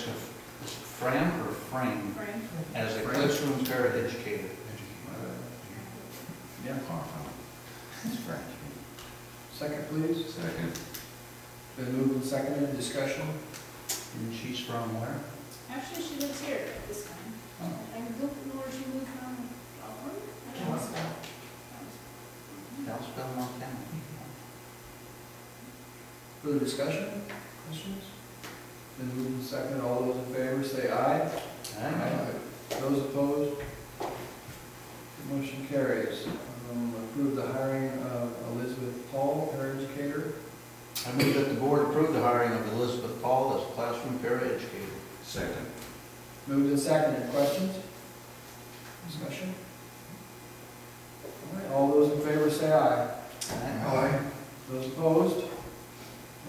Hiring of Jessica, is it Fram or Frame, Frank. as a Fram. classroom paraeducator. Yeah. It's French. Second, please. Second. Been moved and seconded, discussion. And she's from where? Actually, she lives here at this time. Oh. I don't know where she moved from, California? I don't know. Kalispell, Montana. Further discussion? Questions? Been moved and seconded, all those in favor say aye. Aye. Those opposed? Motion carries. Um, Approve the hiring of Elizabeth Paul, paraeducator. I move that the board approve the hiring of Elizabeth Paul as classroom paraeducator. Second. Moved and seconded, questions? Discussion? All right, all those in favor say aye. Aye. Those opposed?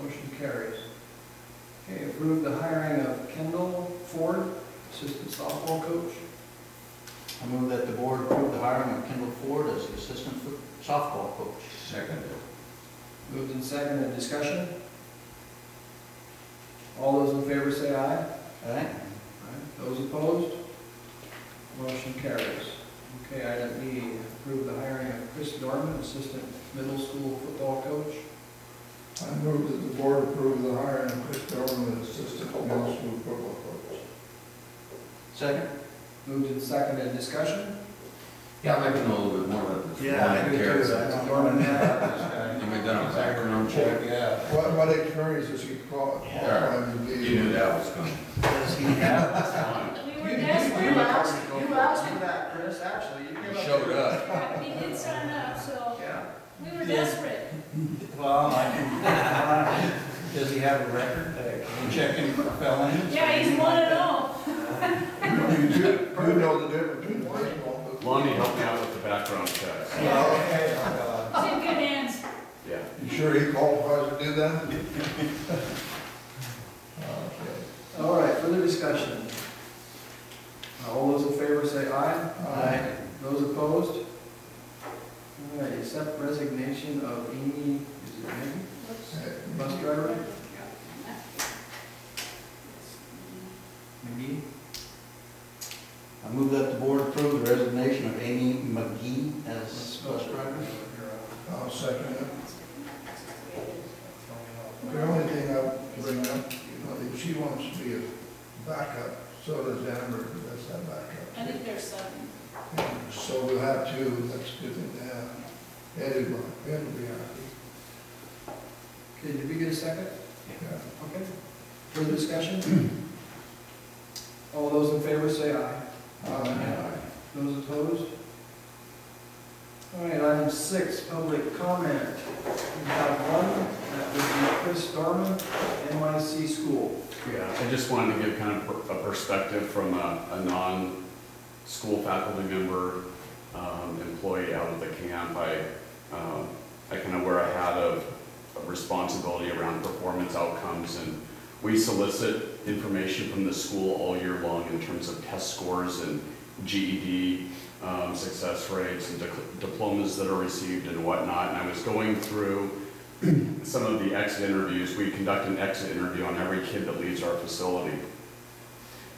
Motion carries. Okay, approve the hiring of Kendall Ford, assistant softball coach. I move that the board approve the hiring of Kendall Ford as the assistant softball coach. Second. Moved and seconded, discussion? All those in favor say aye. Aye. Those opposed? Motion carries. Okay, item E, approve the hiring of Chris Dorman, assistant middle school football coach. I move that the board approve the hiring of Chris Dorman as assistant middle school football coach. Second? Moved and seconded, in discussion? Yeah, I'd like to know a little bit more about this. Chris Dorman, yeah. You may done a background check? Yeah. What, what experience does he call? Yeah. You knew that was coming. Does he have? We were You desperate. asked, you asked for that, Chris, actually. You You came up showed up. Yeah, He did sign up, so Yeah. we were desperate. Well, I can, does he have a record? Uh, Can you check him for felonies? Yeah, he's one and all. You do, you know the difference between baseball and. Lonnie helped me out with the background checks. Yeah, okay, uh, He's in good hands. Yeah. You sure he qualifies to do that? Okay. All right, further discussion. All those in favor say aye. Aye. Those opposed? All right, accept resignation of Amy, is it Amy? Whoops. Bus driver? McGee? I move that the board approve the resignation of Amy McGee as bus driver. I'll second it. The only thing I bring up, you know, if she wants to be a backup, so does Amber, that's that backup. I backup. think there's seven. So we'll have two, that's a good thing to have. Eddie will, Ed will be happy. Okay, did we get a second? Yeah. Okay. Further discussion? All those in favor say aye. Aye. Those opposed? All right, item six, public comment. We have one, that would be Chris Dorman, NYC School. Yeah, I just wanted to give kind of a perspective from a, a non-school faculty member, um, employee out of the camp. I, um, I kind of wear a hat of responsibility around performance outcomes, and we solicit information from the school all year long in terms of test scores and GED, um, success rates and dip- diplomas that are received and whatnot. And I was going through some of the exit interviews, we conduct an exit interview on every kid that leaves our facility.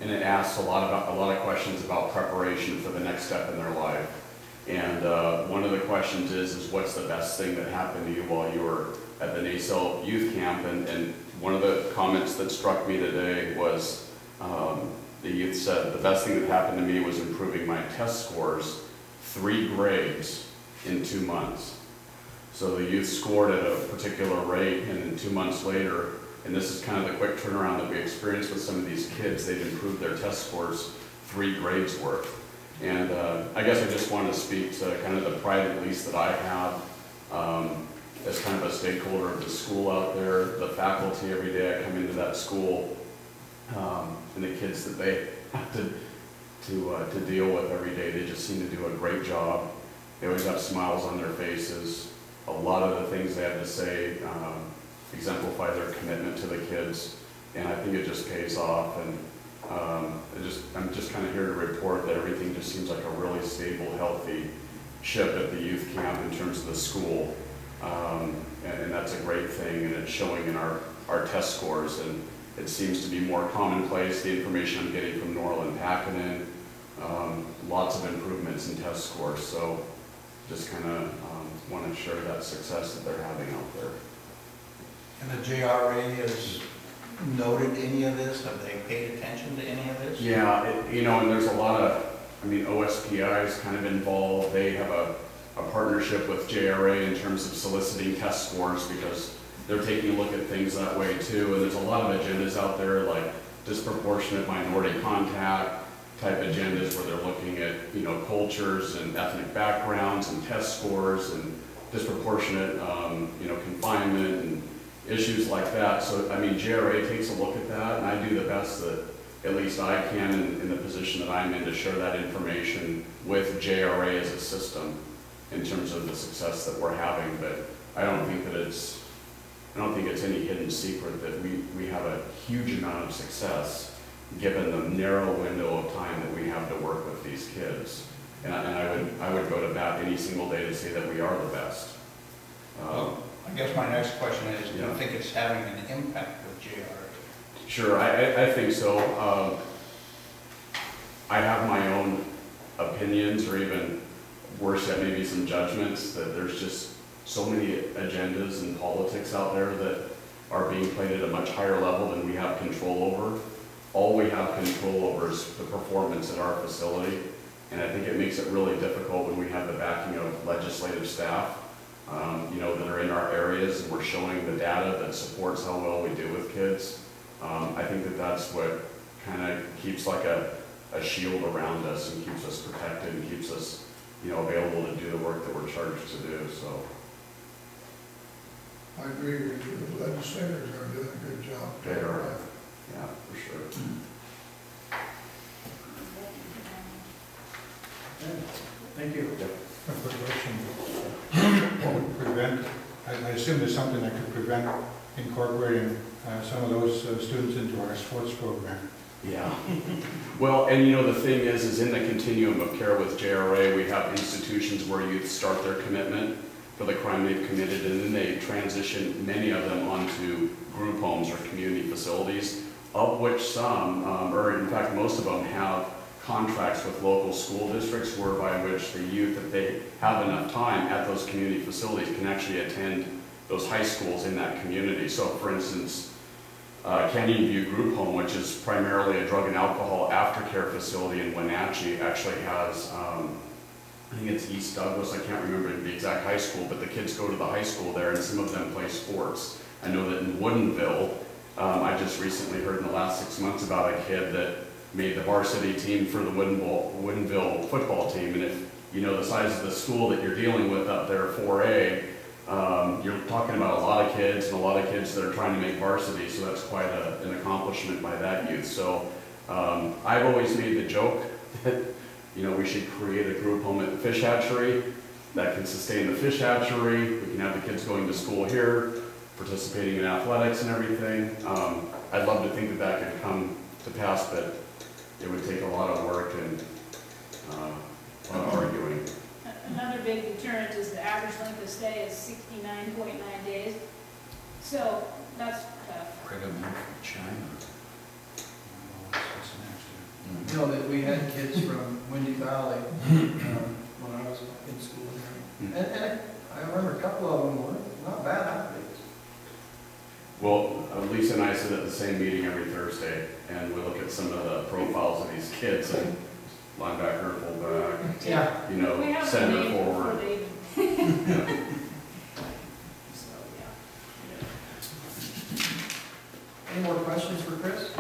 And it asks a lot about, a lot of questions about preparation for the next step in their life. And uh, one of the questions is, is what's the best thing that happened to you while you were at the Naselle youth camp? And, and one of the comments that struck me today was, um, the youth said, the best thing that happened to me was improving my test scores three grades in two months. So the youth scored at a particular rate, and then two months later, and this is kind of the quick turnaround that we experienced with some of these kids, they've improved their test scores three grades worth. And uh, I guess I just want to speak to kind of the pride at least that I have um, as kind of a stakeholder of the school out there, the faculty, every day I come into that school, um, and the kids that they have to, to, uh, to deal with every day, they just seem to do a great job. They always have smiles on their faces. A lot of the things they have to say um, exemplify their commitment to the kids, and I think it just pays off. And um, just, I'm just kind of here to report that everything just seems like a really stable, healthy ship at the youth camp in terms of the school. Um, and, and that's a great thing, and it's showing in our, our test scores. And it seems to be more commonplace, the information I'm getting from Norland and Packinen, um, lots of improvements in test scores. So just kind of um, want to share that success that they're having out there. And the JRA has noted any of this? Have they paid attention to any of this? Yeah, it, you know, and there's a lot of, I mean, OSPI is kind of involved. They have a, a partnership with JRA in terms of soliciting test scores because they're taking a look at things that way too. And there's a lot of agendas out there like disproportionate minority contact type agendas where they're looking at, you know, cultures and ethnic backgrounds and test scores and disproportionate, um, you know, confinement and issues like that. So, I mean, JRA takes a look at that, and I do the best that at least I can in, in the position that I'm in to share that information with JRA as a system in terms of the success that we're having. But I don't think that it's, I don't think it's any hidden secret that we, we have a huge amount of success given the narrow window of time that we have to work with these kids. And I, and I would, I would go to bat any single day to say that we are the best. Um, I guess my next question is, do you Yeah. think it's having an impact with JRA? Sure, I, I, I think so. Um, I have my own opinions or even worse yet, maybe some judgments that there's just so many agendas and politics out there that are being played at a much higher level than we have control over. All we have control over is the performance at our facility. And I think it makes it really difficult when we have the backing of legislative staff, um, you know, that are in our areas and we're showing the data that supports how well we do with kids. Um, I think that that's what kind of keeps like a, a shield around us and keeps us protected and keeps us, you know, available to do the work that we're charged to do, so. I agree with you, the legislators are doing a good job. They are. Yeah, for sure. Okay, Thank you. A quick question. Would prevent, I I assume there's something that could prevent incorporating uh, some of those uh, students into our sports program. Yeah. Well, and you know, the thing is, is in the continuum of care with JRA, we have institutions where youth start their commitment for the crime they've committed, and then they transition many of them onto group homes or community facilities, of which some, um, or in fact, most of them have contracts with local school districts whereby which the youth, if they have enough time at those community facilities, can actually attend those high schools in that community. So for instance, uh, Canyon View Group Home, which is primarily a drug and alcohol aftercare facility in Wenatchee, actually has, um, I think it's East Douglas, I can't remember the exact high school, but the kids go to the high school there and some of them play sports. I know that in Woodinville, um, I just recently heard in the last six months about a kid that made the varsity team for the Woodinville, football team. And if you know the size of the school that you're dealing with up there, 4A, um, you're talking about a lot of kids and a lot of kids that are trying to make varsity, so that's quite a, an accomplishment by that youth. So um, I've always made the joke that, you know, we should create a group home at the fish hatchery that can sustain the fish hatchery. We can have the kids going to school here, participating in athletics and everything. Um, I'd love to think that that could come to pass, but it would take a lot of work and uh, a lot of arguing. Another big deterrent is the average length of stay is sixty-nine point nine days. So that's tough. Recommend from China. Oh, that's nasty. You know, that we had kids from Windy Valley, um, when I was in school there. And, and I remember a couple of them were not bad athletes. Well, uh, Lisa and I sit at the same meeting every Thursday, and we look at some of the profiles of these kids, and linebacker, fullback, Yeah. you We know, have a center name before forward. they. Yeah. So. Any more questions for Chris?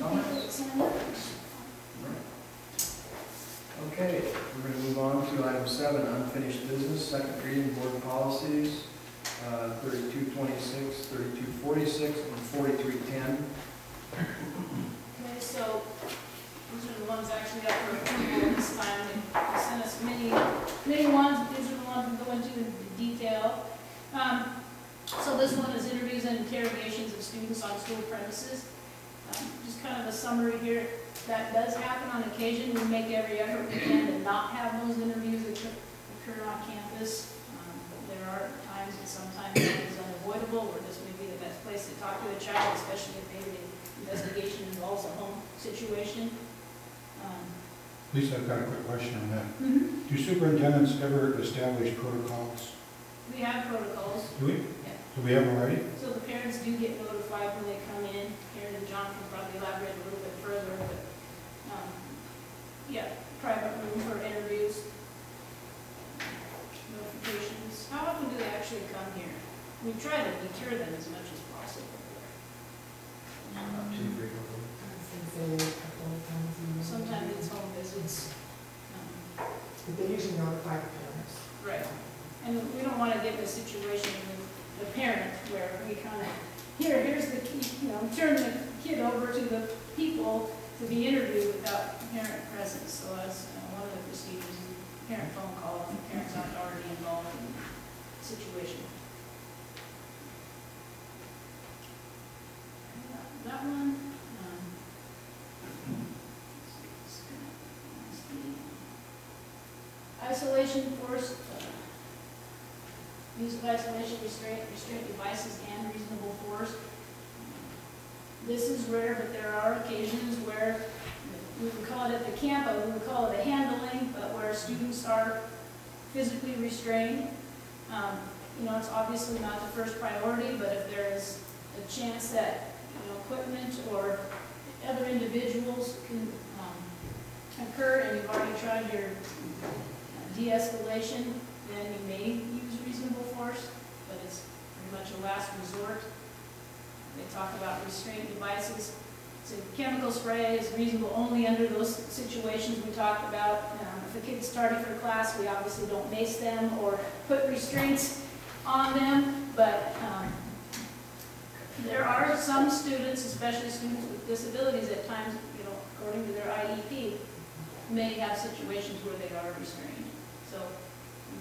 Comments? Okay, we're gonna move on to item seven, unfinished business, second reading board policies, uh, thirty-two twenty-six, thirty-two forty-six, and forty-three ten. Okay, so these are the ones actually up for approval this time. They sent us many, many ones, but these are the ones we go into in detail. Um, So this one is interviews and interrogations of students on school premises. Um, Just kind of a summary here. That does happen on occasion. We make every effort we can to not have those interviews occur occur on campus. Um, There are and sometimes it is unavoidable, or this may be the best place to talk to a child, especially if maybe the investigation involves a home situation. Um, Lisa, I've got a quick question on that. Mm-hmm. Do superintendents ever establish protocols? We have protocols, Do we? Yeah. Do we have them already? so the parents do get notified when they come in. Karen and John can probably elaborate a little bit further, but, um, yeah, private room for interviews. Notifications. How often do they actually come here? We try to deter them as much as possible. Not too frequently. Sometimes it's home visits. Um, But they usually notify the parents. Right, and we don't want to get in a situation with the parent where we kind of, here, here's the, key, you know, turn the kid over to the people to be interviewed without parent presence. So that's uh, one of the procedures, parent phone call, if the parents aren't already involved in the situation. That one, um, Isolation force, uh, use of isolation restraint, restraint devices and reasonable force. This is rare, but there are occasions where we would call it at the camp, but we would call it a handling, but where students are physically restrained. Um, You know, it's obviously not the first priority, but if there is a chance that, you know, equipment or other individuals can um, occur and you've already tried your de-escalation, then you may use reasonable force, but it's pretty much a last resort. They talk about restraint devices. So chemical spray is reasonable only under those situations we talked about. A kid's starting for class, we obviously don't mace them or put restraints on them, but um, there are some students, especially students with disabilities, at times, you know, according to their IEP, may have situations where they are restrained. So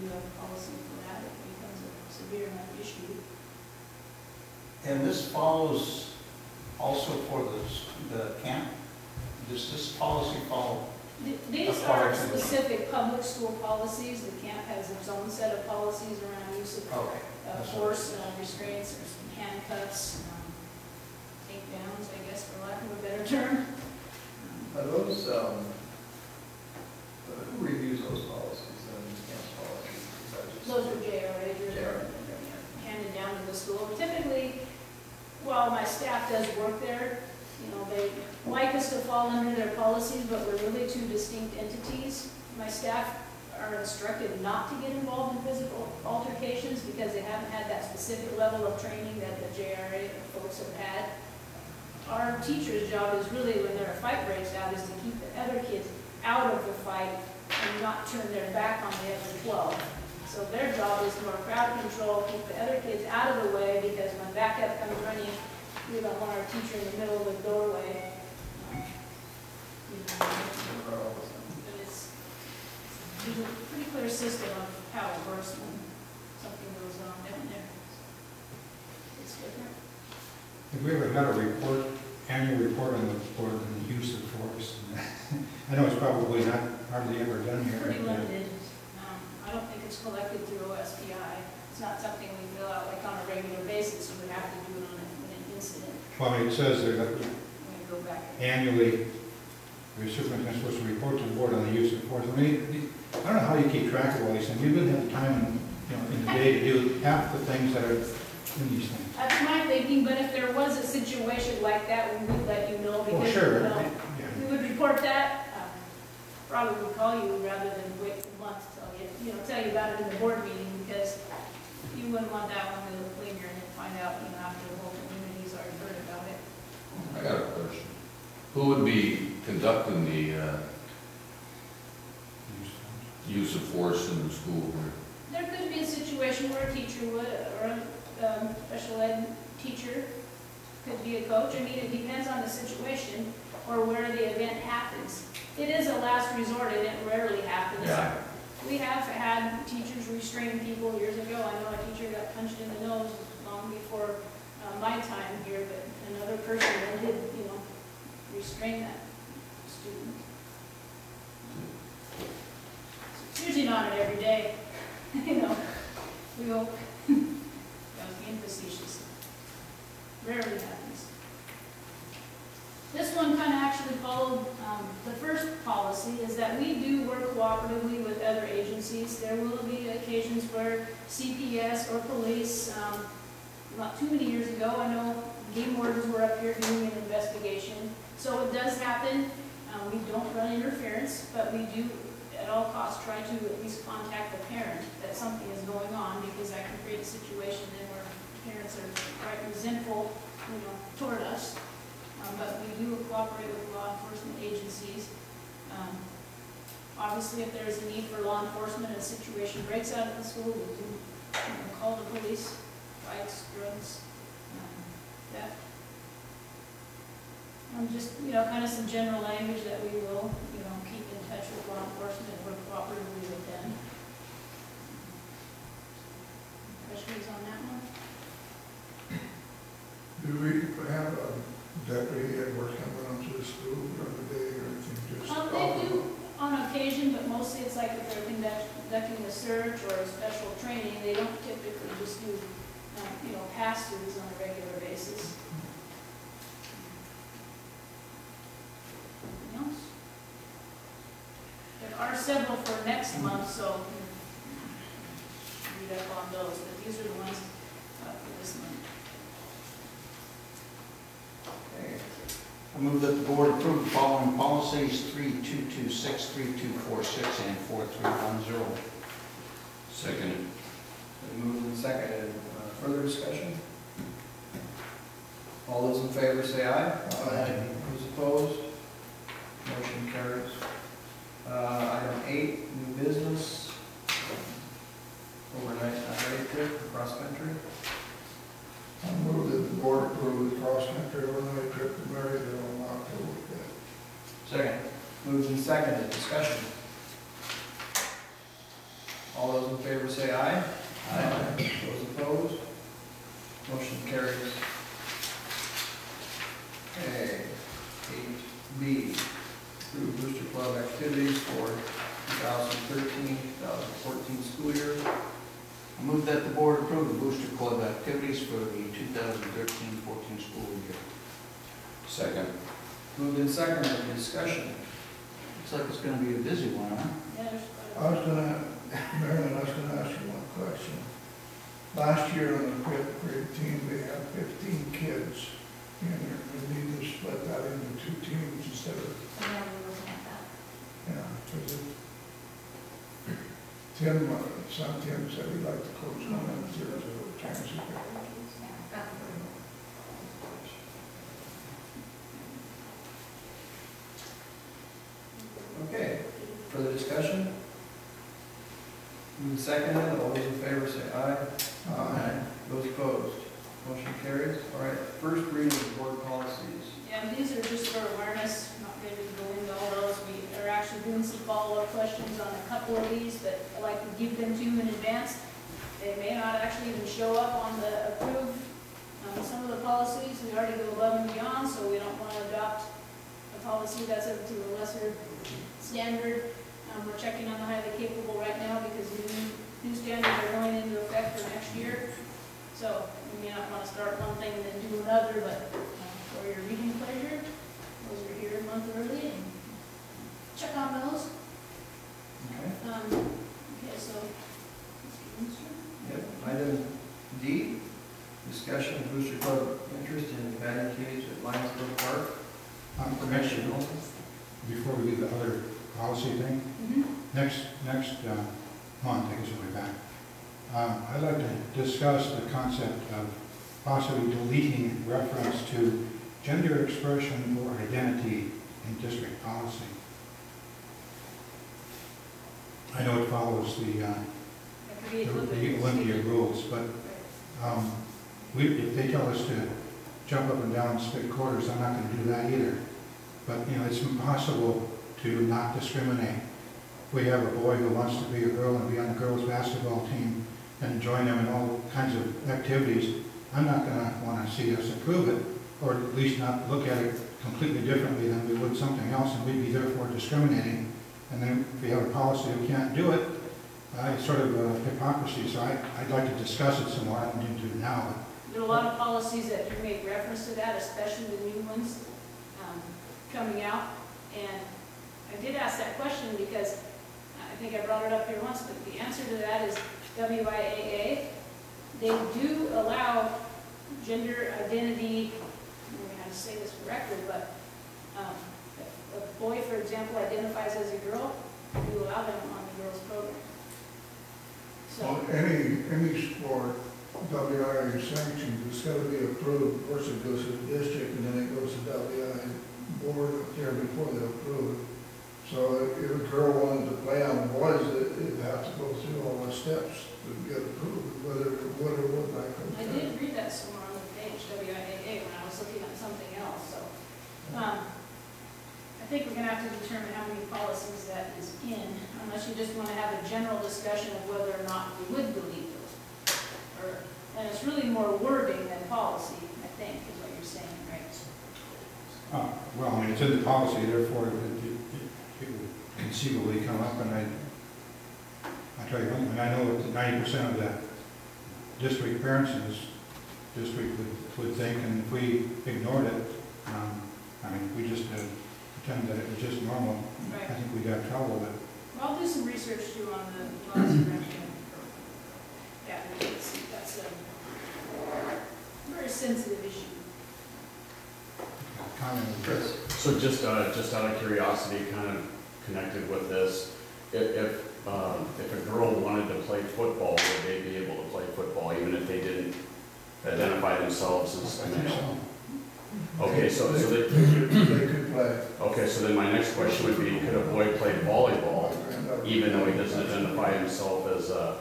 you have a policy for that, it becomes a severe enough issue. And this follows also for the, the camp? Does this policy follow? Th- These Apply are to the- specific public school policies, the camp has its own set of policies around use of Okay. uh, force, uh, restraints, there's some handcuffs, um, takedowns, I guess, for lack of a better term. Are those, um, uh, who reviews those policies, and camp's policies? Is that just- Those are JRA, they're JRA. handed down to the school. Typically, while my staff does work there, you know, they like us to fall under their policies, but we're really two distinct entities. My staff are instructed not to get involved in physical altercations because they haven't had that specific level of training that the JRA folks have had. Our teacher's job is really, when there are fight breaks out, is to keep the other kids out of the fight and not turn their back on the other twelve. So their job is more crowd control, keep the other kids out of the way, because when backup comes running, we don't want our teacher in the middle of the doorway. But it's, there's a pretty clear system of how it works when something goes on down there. It's different. Have we ever had a report, annual report on the, for the use of force? I know it's probably not hardly ever done here. Pretty but, uh, limited. Um, I don't think it's collected through OSPI. It's not something we fill out like on a regular basis. You would have to do it on an incident Well, I mean, it says there that when you go back. annually, the superintendent's supposed to report to the board on the use of force. I mean, I don't know how you keep track of all these things. You wouldn't have the time, you know, in the day to do half the things that are in these things. That's my thinking, but if there was a situation like that, we would let you know Well, because, sure, you know, yeah. we would report that. um, Probably would call you rather than wait a month to tell you, you know, tell you about it in the board meeting because you wouldn't want that one to linger and then find out, you know, after the whole community's already heard about it. I got a question. Who would be conducting the uh, Use of force. use of force in the school? There could be a situation where a teacher would, or a um, special ed teacher, could be a coach. I mean, it depends on the situation or where the event happens. It is a last resort and it rarely happens. Yeah. We have had teachers restrain people years ago. I know a teacher got punched in the nose long before uh, my time here, but another person did, you know, restrain that student. It's usually not an everyday, you know, we hope, I was facetious. Rarely happens. This one kind of actually followed, um, the first policy is that we do work cooperatively with other agencies. There will be occasions where CPS or police, um, not too many years ago, I know game wardens were up here doing an investigation. So it does happen. Um, we don't run interference, but we do at all costs try to at least contact the parent that something is going on because that can create a situation then where parents are quite resentful, you know, toward us. Um, but we do cooperate with law enforcement agencies. Um, Obviously, if there's a need for law enforcement and a situation breaks out at the school, we do, you know, call the police, fights, drugs, um, theft. Um, just, you know, kind of some general language that we will, you know, keep in touch with law enforcement and work cooperatively with them. Questions on that one? Do we have a deputy at work coming onto the school during the day or anything? Just Um, they do on occasion, but mostly it's like if they're conduct- conducting a search or a special training, they don't typically just do, um, you know, pass-throughs on a regular basis. Anything else? There are several for next month, so read up on those, but these are the ones uh, for this month. Okay. I move that the board approve the following policies, 3226, 3246, and 4310. Second. Moved and seconded. Uh, Further discussion? All those in favor say aye. Aye. Those opposed? Motion carries. Uh, Item eight, new business. Overnight night trip, cross country. I move that the board approve the cross-country overnight trip to Maryville on October fifth. Second. Moved and seconded, discussion. All those in favor say aye. Aye. Those opposed? Motion carries. Okay, eight B, approve Booster Club activities for 2013-2014 school year. I move that the board approve the Booster Club activities for the 2013-14 school year. Second. Moved and seconded, discussion. Looks like it's gonna be a busy one, huh? Yeah, I was gonna, Marilyn, I was gonna ask you one question. Last year on the fifth grade team, they had fifteen kids. And we need to split that into two teams instead of, I know we're looking at that. You know, because it. Tim, uh, son Tim said he'd like to coach one of the zeros of a chance to get. Okay, further discussion? Moved and seconded, all those in favor say aye. Uh, Those opposed? Motion carries. All right, first reading of board policies. Yeah, these are just for awareness, not going to go into all those. Actually doing some follow-up questions on a couple of these, but I like to give them to you in advance. They may not actually even show up on the approved, um, some of the policies, we already go above and beyond, so we don't want to adopt a policy that's up to a lesser standard. Um, we're checking on the highly capable right now because new, new standards are going into effect for next year. So we may not want to start one thing and then do another, but um, for your reading pleasure, those are here a month early and check on those. Okay. Um, okay, so, Mr. Winster? Yep. Item D, discussion of Booster Club interest in batting cage at Lionsville Park. Um, Information. Before we leave the other policy thing, Mm-hmm. next, next uh, month, I guess we'll be back. Um, I'd like to discuss the concept of possibly deleting reference to gender expression or identity in district policy. I know it follows the, uh, That could be a little bit. the Olympia rules, but um, we, if they tell us to jump up and down and split quarters, I'm not gonna do that either. But, you know, it's impossible to not discriminate. We have a boy who wants to be a girl and be on the girls' basketball team and join them in all kinds of activities. I'm not gonna wanna see us approve it, or at least not look at it completely differently than we would something else, and we'd be therefore discriminating. And then if we have a policy we can't do it, uh, it's sort of a hypocrisy, so I, I'd like to discuss it some more, I don't need to do it now, There are a lot of policies that you make reference to that, especially the new ones um, coming out. And I did ask that question because I think I brought it up here once, but the answer to that is WIAA. They do allow gender identity, I don't know how to say this correctly, but um, a boy, for example, identifies as a girl, we allow them on the girls' program. So, any, any sport, WIA sanctioned, it's gotta be approved, first it goes to the district, and then it goes to WIA board up there before they approve it. So if a girl wanted to play on boys, it, it'd have to go through all the steps to get approved, whether it would or would not. I did read that somewhere on the page, WIAA, when I was looking at something else, so. um, I think we're gonna have to determine how many policies that is in, unless you just wanna have a general discussion of whether or not we would delete those. Or, and it's really more wording than policy, I think, is what you're saying, right? Uh, Well, I mean, it's in the policy, therefore it it- it would conceivably come up, and I, I tell you, one thing, I know that ninety percent of the district parents in this district would, would think, and if we ignored it, um, I mean, we just uh, pretend that it was just normal, I think we got have trouble with it. Well, I'll do some research too on the laws and regs. Yeah, it's, that's a very sensitive issue. Comment, Chris? So just, uh, just out of curiosity, kind of connected with this, if, if, um, if a girl wanted to play football, would they be able to play football even if they didn't identify themselves as I a think male? So. Okay, so, so They they, could, they could play. okay, so then my next question would be, could a boy play volleyball even though he doesn't identify himself as a,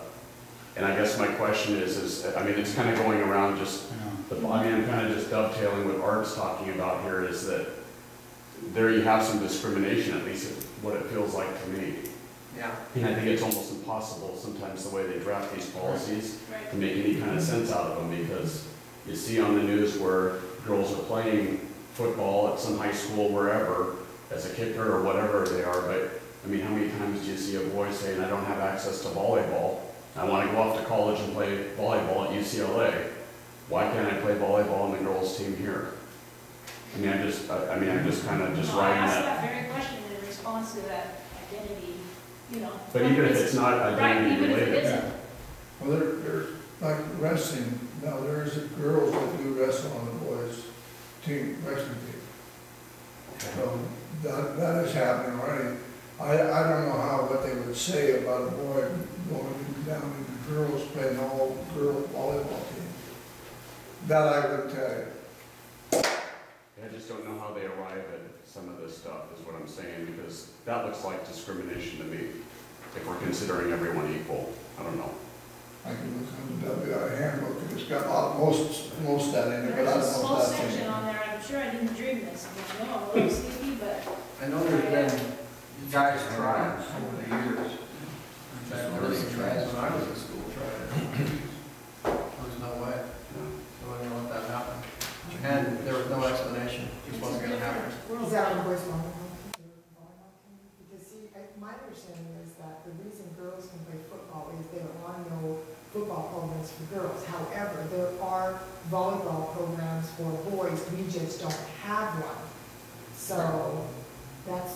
And I guess my question is, is, I mean, it's kind of going around just the, I mean, I'm kind of just dovetailing what Art's talking about here is that there you have some discrimination, at least what it feels like to me. Yeah. And I think it's almost impossible sometimes the way they draft these policies Right. to make any kind of sense out of them because you see on the news where girls are playing football at some high school wherever as a kicker or whatever they are, but I mean, how many times do you see a boy saying, I don't have access to volleyball? I want to go off to college and play volleyball at UCLA. Why can't I play volleyball on the girls' team here? I mean, I'm just, I I mean, I'm just kind of just No, I writing asked that. that very question in response to that identity, you know. But even if it's not Right, identity even if it related, isn't. Well, there, there's, like wrestling, now there's a girls that do wrestle on the team, wrestling team. So that, that is happening already. I, I don't know how, what they would say about a boy going down into girls playing all girl volleyball team. That I would tell you. I just don't know how they arrive at some of this stuff, is what I'm saying, because that looks like discrimination to me, if we're considering everyone equal. I don't know. I can look on the WI handbook, and it's got a lot, most, most of that in it, but I There's a don't know small if that's in section it. on there, I'm sure I didn't dream this, I'm like, no, I'm a little sleepy, but I know there's been guys trying over the years. In fact, there was some guys when I was in school trying it. There's no way. So I don't know what that happened. And there was no explanation, just wasn't gonna happen. Is that on boys volleyball team, or volleyball team? Because see, I- my understanding is that the reason girls can play football is there are no football programs for girls. However, there are volleyball programs for boys, we just don't have one. So that's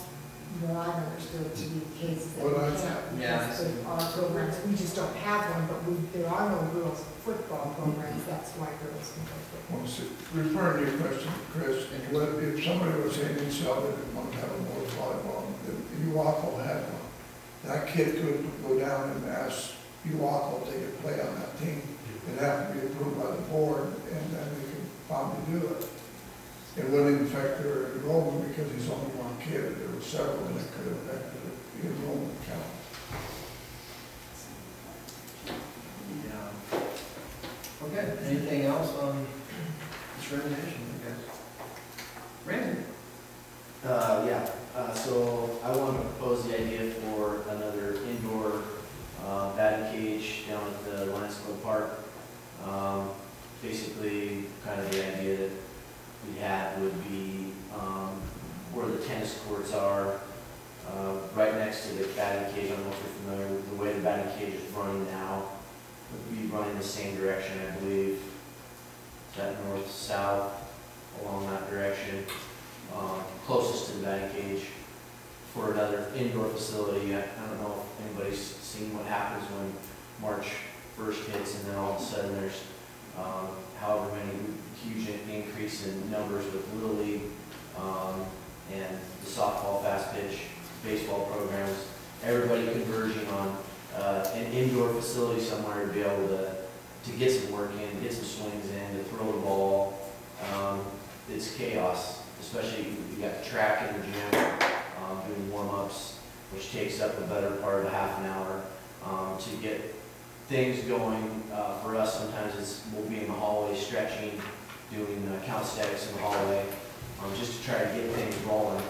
what I've understood to be the case, that we Well, I- can't, Yeah, I because programs, we just don't have one, but we, there are no girls football programs, that's why girls can play football. Well, see, Referring to your question, Chris, what if somebody was saying himself that they want to have a boys volleyball, then Ilwaco had one. That kid could go down and ask Ilwaco if they could play on that team. It'd have to be approved by the board, and then they could probably do it. It wouldn't affect their enrollment because he's only one kid, there were several, that it could affect the enrollment count. Yeah. Okay, anything else on discrimination, I guess? Randy? Uh, yeah, uh, so I want to propose the idea for another indoor, uh, batting cage down at the Lions Club Park. Um, basically, kind of the idea that we have would be, um, where the tennis courts are, uh, right next to the batting cage, I don't know if you're familiar with the way the batting cage is running now. Would be running the same direction, I believe. That north, south, along that direction? um, closest to the batting cage for another indoor facility. I I don't know if anybody's seen what happens when March first hits and then all of a sudden there's um, however many huge increase in numbers with Little League um, and the softball, fast pitch, baseball programs, everybody converging on uh, an indoor facility somewhere to be able to, to get some work in, get some swings in, to throw the ball. Um, It's chaos especially you got track in the gym, um, doing warm-ups, which takes up the better part of a half an hour, um, to get things going, uh, for us, sometimes it's, we'll be in the hallway stretching, doing uh, calisthenics in the hallway, um, just to try to get things rolling.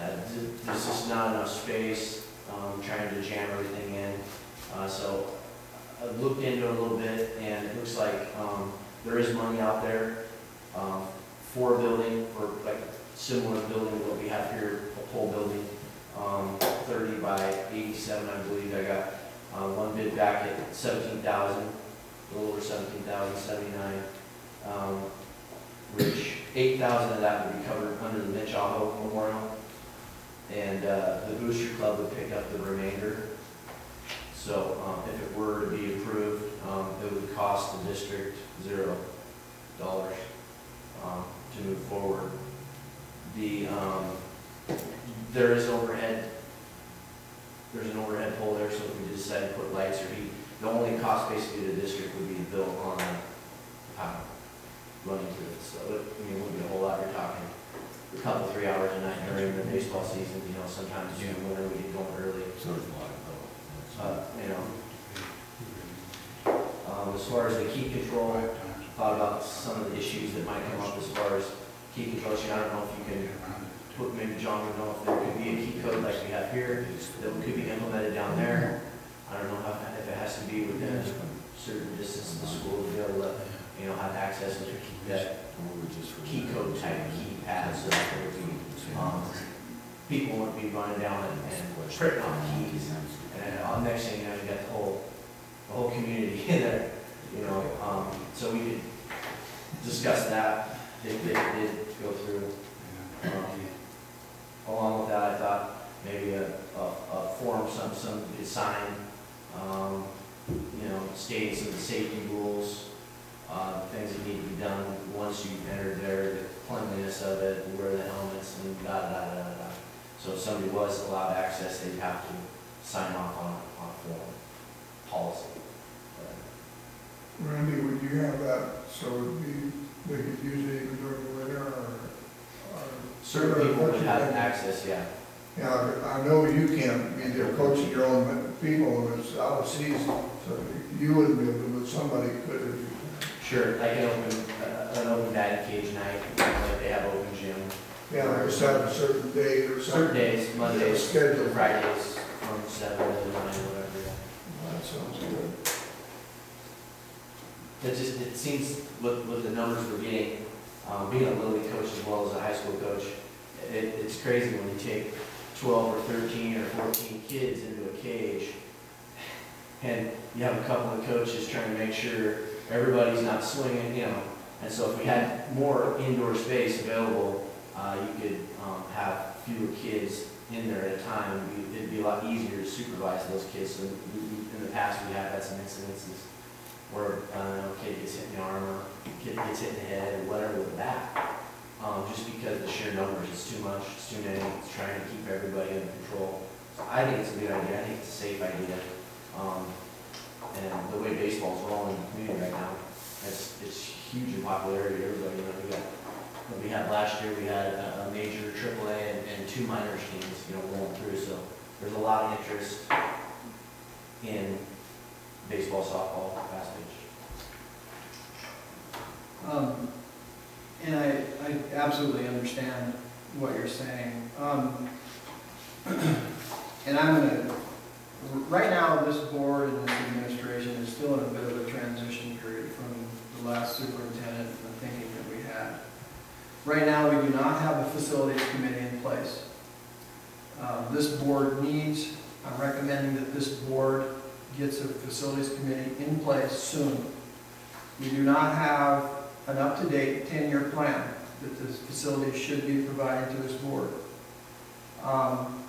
Uh, th- there's just not enough space, um, trying to jam everything in, uh, so I looked into it a little bit, and it looks like, um, there is money out there, um, for a building, for like similar building to what we have here, a pole building, um, thirty by eighty-seven, I believe, I got, uh, one bid back at seventeen thousand, a little over seventeen thousand, seventy-nine, um, which eight thousand of that would be covered under the Mitch Aho Memorial, and, uh, the Booster Club would pick up the remainder. So, um, if it were to be approved, um, it would cost the district zero dollars um, to move forward. The, um, there is overhead, there's an overhead pole there, so if we decide to put lights or heat, the only cost basically to the district would be bill on the power running to it. So, it- I mean, it wouldn't be a whole lot, you're talking a couple, three hours a night during the baseball season, you know, sometimes in the winter we get going early, So there's a lot of, uh, you know, Um, as far as the key control, thought about some of the issues that might come up as far as key control. I don't know if you can put, maybe John would know if there could be a key code like we have here that could be implemented down there. I don't know how, if it has to be within a certain distance of the school to be able to, you know, have access to that key code type keypad so that there would be, um, people wouldn't be running down and, and printing on keys. And then, next thing you know, you got the whole, the whole community there, you know, um, so we could discuss that. They, they did go through, um, along with that, I thought maybe a, a, a form, some, some could sign, um, you know, stating some of the safety rules, uh, things that need to be done once you've entered there, the cleanliness of it, wear the helmets and da, da, da, da, da. So if somebody was allowed access, they'd have to sign off on, on a form, policy. Randy, would you have that, so it'd be, they could use it even during the winter or? Certain people would have access, yeah. Yeah, I know you can't be there coaching your own people when it's out of season, so you wouldn't be able to, but somebody could if you. Sure, like an open, uh, an open batting cage night, like they have open gym. Yeah, just have a certain date or Certain something. days, Mondays, Schedule. Fridays, from seven to nine, whatever. yeah. That sounds good. It just, it seems with, with the numbers we're getting, um, being a little league coach as well as a high school coach, it, it's crazy when you take twelve or thirteen or fourteen kids into a cage, and you have a couple of coaches trying to make sure everybody's not swinging, you know, and so if we had more indoor space available, uh, you could, um, have fewer kids in there at a time, It'd be- a lot easier to supervise those kids, so in the past, we have had some incidences where, uh, kid gets hit in the arm, or kid gets hit in the head, or whatever with a bat. Um, just because the sheer numbers, it's too much, it's too many, it's trying to keep everybody under control. So I think it's a good idea, I think it's a safe idea. Um, and the way baseball's rolling in the community right now, it's, it's huge in popularity, everybody, you know, we got, we had last year, we had a, a major AAA and, and two minor teams, you know, rolling through, so there's a lot of interest in baseball, softball, fast pitch. Um, And I, I absolutely understand what you're saying. Um, And I'm gonna, right now, this board and this administration is still in a bit of a transition period from the last superintendent and the thinking that we had. Right now, we do not have a facilities committee in place. Um, This board needs, I'm recommending that this board gets a facilities committee in place soon. We do not have an up-to-date 10-year plan that this facility should be providing to this board. Um,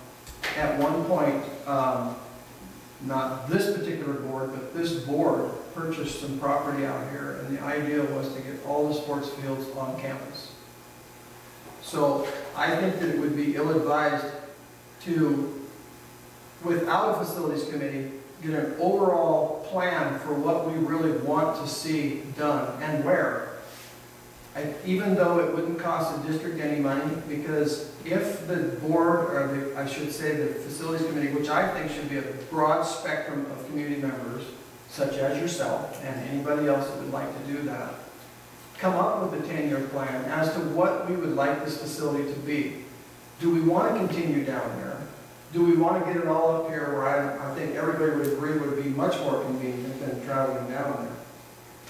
At one point, um, not this particular board, but this board purchased some property out here, and the idea was to get all the sports fields on campus. So I think that it would be ill-advised to, without a facilities committee, get an overall plan for what we really want to see done and where. I- Even though it wouldn't cost the district any money, because if the board, or the, I should say, the facilities committee, which I think should be a broad spectrum of community members, such as yourself and anybody else that would like to do that, come up with a ten-year plan as to what we would like this facility to be. Do we want to continue down there? Do we want to get it all up here where I, I think everybody would agree would be much more convenient than traveling down there?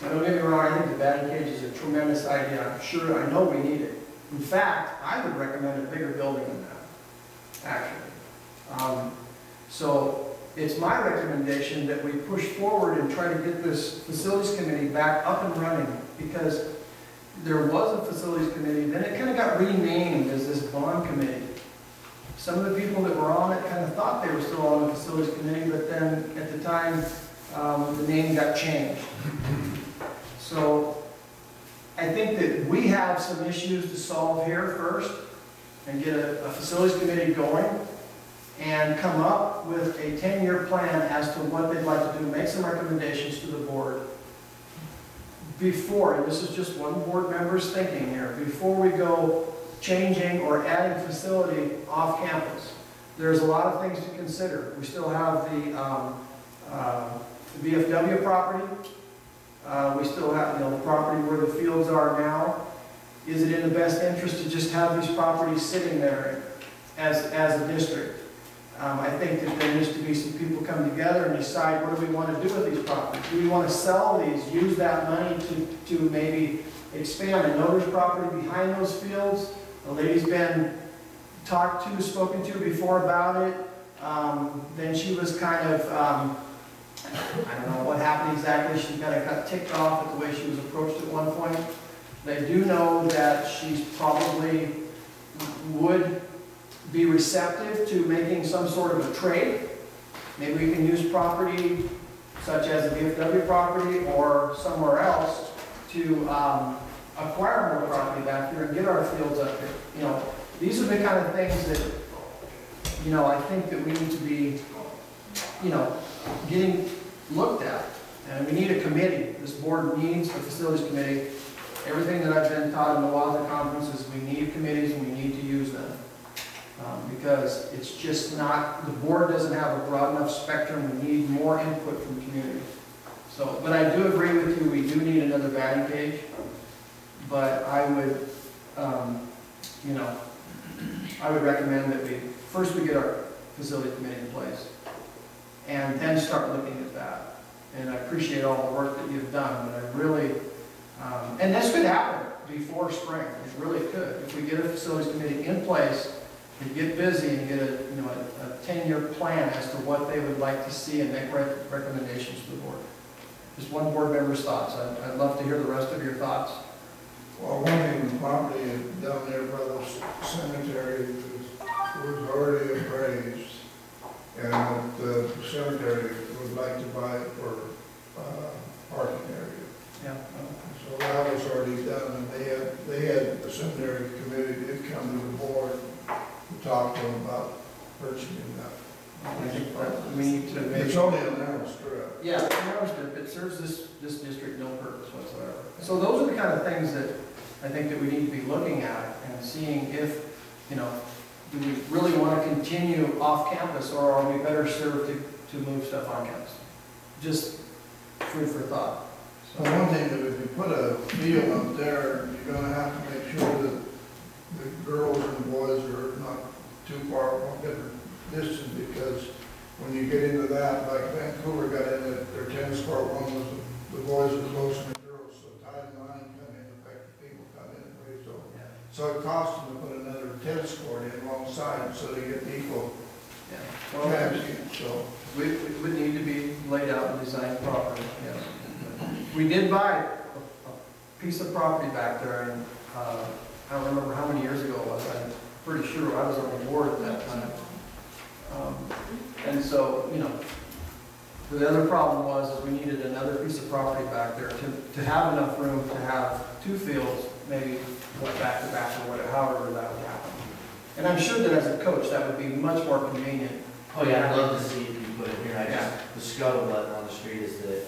Now, don't get me wrong, I think the batting cage is a tremendous idea. I'm sure, I know we need it. In fact, I would recommend a bigger building than that, actually. Um, So it's my recommendation that we push forward and try to get this facilities committee back up and running because there was a facilities committee, then it kind of got renamed as this bond committee. Some of the people that were on it kind of thought they were still on the facilities committee, but then at the time, um, the name got changed. So I think that we have some issues to solve here first and get a, a facilities committee going and come up with a 10-year plan as to what they'd like to do, make some recommendations to the board before, and this is just one board member's thinking here, before we go changing or adding facility off campus. There's a lot of things to consider. We still have the, um, uh, the VFW property. Uh, we still have, you know, the property where the fields are now. Is it in the best interest to just have these properties sitting there as, as a district? Um, I think that there needs to be some people come together and decide what do we want to do with these properties? Do we want to sell these, use that money to, to maybe expand? Know there's property behind those fields. The lady's been talked to, spoken to before about it. Um, then she was kind of, um, I don't know what happened exactly. She kind of got ticked off at the way she was approached at one point. They do know that she's probably would be receptive to making some sort of a trade. Maybe we can use property such as a VFW property or somewhere else to um, acquire more property back here and get our fields up here. You know, these are the kind of things that, you know, I think that we need to be, you know, getting looked at. And we need a committee. This board needs a facilities committee. Everything that I've been taught in the WSSDA conferences, we need committees and we need to use them. Um, Because it's just not, the board doesn't have a broad enough spectrum. We need more input from community. So, but I do agree with you, we do need another batting cage. But I would, um, you know, I would recommend that we, first we get our facility committee in place, and then start looking at that. And I appreciate all the work that you've done, but I really, um, and this could happen before spring, it really could. If we get a facilities committee in place, and get busy and get a, you know, a ten-year plan as to what they would like to see and make rec- recommendations to the board. Just one board member's thoughts, I'd, I'd love to hear the rest of your thoughts. Well, one thing, the property down there by the cemetery was, was already appraised. And that the cemetery would like to buy it for, uh, parking area. Yeah. So that was already done, and they had, they had, the cemetery committee did come to the board to talk to them about purchasing that. I think that we need to make. It's only a narrow strip. Yeah, narrow strip, it serves this, this district no purpose whatsoever. So those are the kind of things that I think that we need to be looking at and seeing if, you know, do we really want to continue off campus or are we better served to, to move stuff on campus? Just food for thought. So one thing that if you put a field up there, you're gonna have to make sure that the girls and boys are not too far, different distance, because when you get into that, like Vancouver got in their tennis court, one was, the boys were closer than the girls, so tying the line come in, affect the people come in, and so. So it costs them to put another tennis court in alongside, so they get equal Yeah. Well, so. we, it would need to be laid out and designed properly, yes. We did buy a, a piece of property back there and, uh, I don't remember how many years ago it was, I'm pretty sure I was on the board at that time. Um, And so, you know, the other problem was is we needed another piece of property back there to, to have enough room to have two fields, maybe what back to back or whatever, however that would happen. And I'm sure that as a coach, that would be much more convenient. Oh, yeah, I'd love to see it you put it here, I Yeah. just, the scuttlebutt on the street is that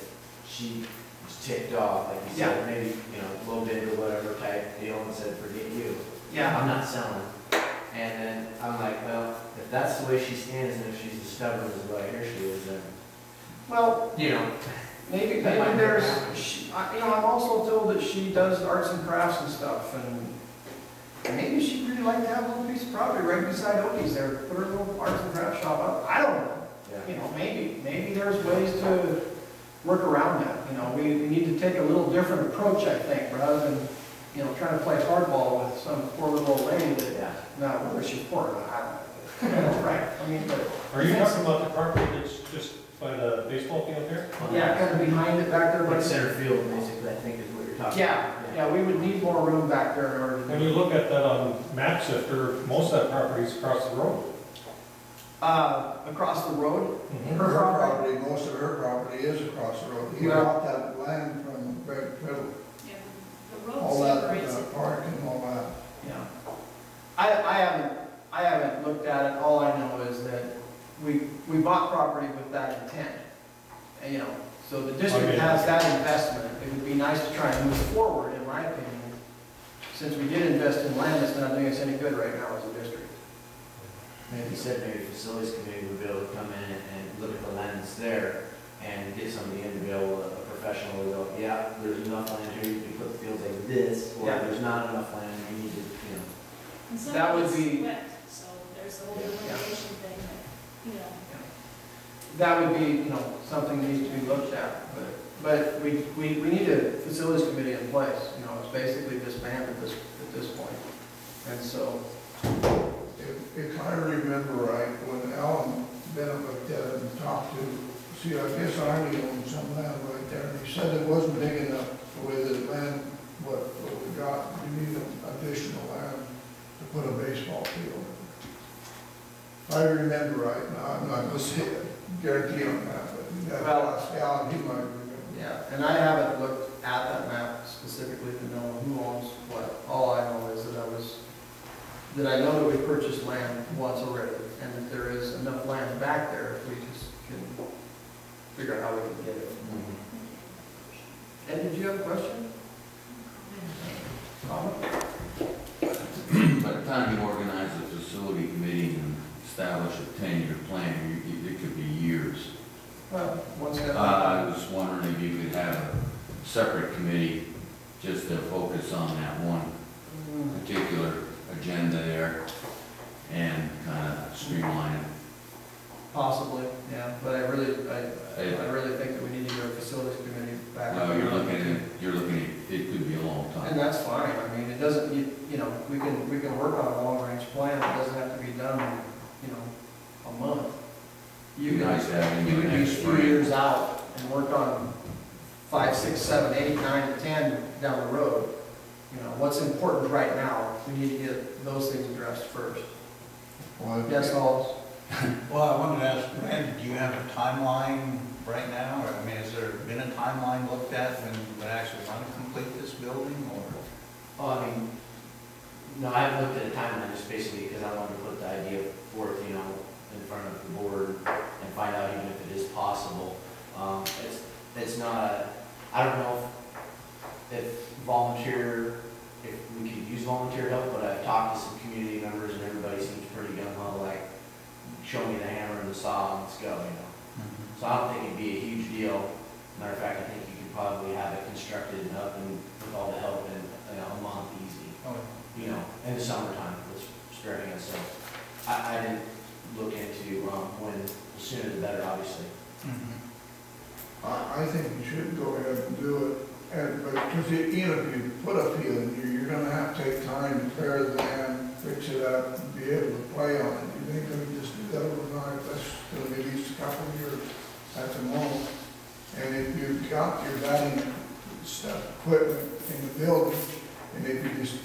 she was ticked off, like you said, maybe, you know, low bid or whatever type deal, and said, forget you. Yeah. I'm not selling. And then I'm like, well, if that's the way she stands, and if she's as stubborn as what I hear she is, then, Well, you know. Maybe, maybe there's, she- I- you know, I'm also told that she does arts and crafts and stuff, and maybe she'd really like to have a little piece of property right beside Opie's there, put her little arts and crafts shop up, I don't know. You know, maybe, maybe there's ways to work around that, you know, we, we need to take a little different approach, I think, rather than, you know, trying to play hardball with some poor little lady that, Yeah. now, whether she's poor or not, I don't know. Right, I mean, but, Are you talking about the property that's just by the baseball field there? yeah, kind of behind it back there, Like but, center field, basically, I think is what you're talking yeah, about. yeah, we would need more room back there in order to When you look at that on map sifter, most of that property is across the road. Uh, across the road, Her property, most of her property is across the road. He Well- bought that land from Greg Fiddle, Yeah, the road all that, separates uh, it. park and all that. yeah. I, I haven't, I haven't looked at it, all I know is that we, we bought property with that intent. And, you know, so the district Okay. has that investment, it would be nice to try and move forward, in my opinion. Since we did invest in land that's not doing us any good right now as a district. Maybe you said maybe facilities committee would be able to come in and- and look at the land that's there and get somebody in to be able, to- a professionally, though, yeah, there's enough land here, you can put fields like this, or Yeah. there's not enough land, you need to, you know. And some That of would it's be- wet, so there's the whole Yeah. delineation thing that, That would be, you know, something that needs to be looked at, but, but we, we, we need a facilities committee in place, you know, it's basically disbanded at this, at this point. And so, If, if I remember right, when Alan Bennett looked at it and talked to, see, I guess Arnie owned some land right there, and he said it wasn't big enough the way the land, what, what we got, we need additional land to put a baseball field. If I remember right, now, I'm not gonna say it, guarantee on that, but you Well- ask Alan, he might remember. yeah, and I haven't looked at that map specifically to know who owns what. All I know is that I was, that I know that we purchased land once already, and that there is enough land back there if we just can figure out how we can get it. Ed, did you have a question? Comment? By the time you organize a facility committee and establish a ten-year plan, you- you- it could be years. Well, step. Uh, I was wondering if you could have a separate committee just to focus on that one Mm, particular agenda there and kind of streamline it. Possibly, yeah, but I really, I. I really think that we need to get a facilities committee back. Well, you're looking at, you're looking at, it could be a long time. And time. that's fine, I mean, it doesn't, you, you know, we can, we can work on a long-range plan, it doesn't have to be done in, you know, a month. You Be can, nice to have it you in can the be next three spring. years out and work on five, six, seven, eight, nine, ten down the road. You know, what's important right now, we need to get those things addressed first. Well, Yes, Halls? Well, I wanted to ask, Randy, do you have a timeline right now? Or, I mean, has there been a timeline looked at when we actually want to complete this building, or? Oh, I mean, no, I haven't looked at a timeline, just basically because I wanted to put the idea forth, you know, in front of the board and find out even if it is possible. Um, it's, it's not, I don't know if, if volunteer, if we could use volunteer help, but I've talked to some community members and everybody seems pretty gung ho, like, show me the hammer and the saw and let's go, you know? So I don't think it'd be a huge deal. Matter of fact, I think you could probably have it constructed and up and with all the help in, you know, a month easy, Oh, you know, in the summertime, with spring and so. I, I didn't look into, um, when, the sooner the better, obviously. I, I think you should go ahead and do it, and, but, because you, you know, if you put a field in here, you're gonna have to take time to clear the land, fix it up, and be able to play on it. You think gonna just do that overnight, that's gonna be at least a couple of years at the most. And if you've got your batting stuff, equipment in the building, and if you just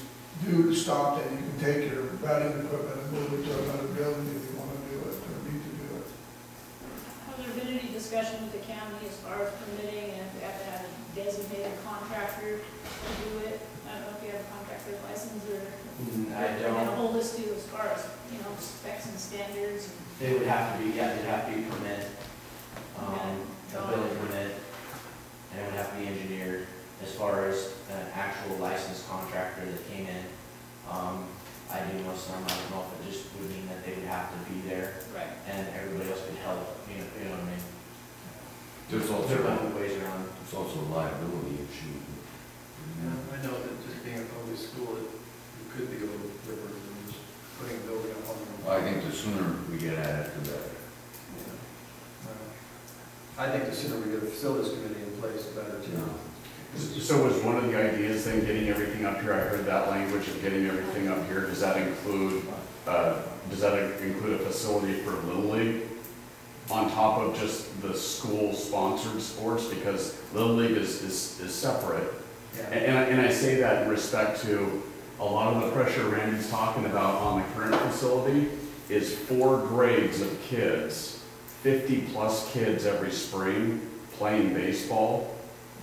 do the stop, then you can take your batting equipment and move it to another building if you wanna do it, or need to do it. Have there been any discussion with the county as far as permitting and if we have to have a designated contractor to do it? I don't know if you have a contractor license or. Mm, I they're gonna don't, hold us to as far as, you know, specs and standards and. it would have to be, yeah, it'd have to be permit, um, a building permit, and it would have to be engineered. As far as an actual licensed contractor that came in, um, I do know some, I don't know if it just would mean that they would have to be there Right. and everybody else could help, you know, you know what I mean? There's There also, might be ways around. there's also a liability issue. I know that just being a public school, it it could be a little different than just putting a building up on the. Well, I think the sooner we get at it, the better. Yeah. I think the sooner we get a facilities committee in place, the better too. So was one of the ideas then getting everything up here, I heard that language of getting everything up here, does that include, uh, does that include a facility for Little League? On top of just the school-sponsored sports, because Little League is, is, is separate. And, and I- and I say that in respect to a lot of the pressure Randy's talking about on the current facility is four grades of kids, fifty-plus kids every spring playing baseball,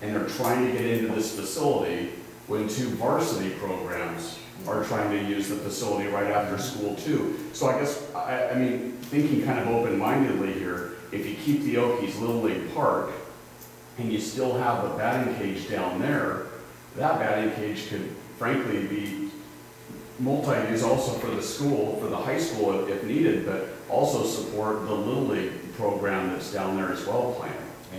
and they're trying to get into this facility when two varsity programs are trying to use the facility right after school too. So I guess, I, I mean, thinking kind of open-mindedly here, if you keep the Okies Little League Park, and you still have the batting cage down there, that batting cage could frankly be multi-use also for the school, for the high school if- if needed, but also support the Little League program that's down there as well.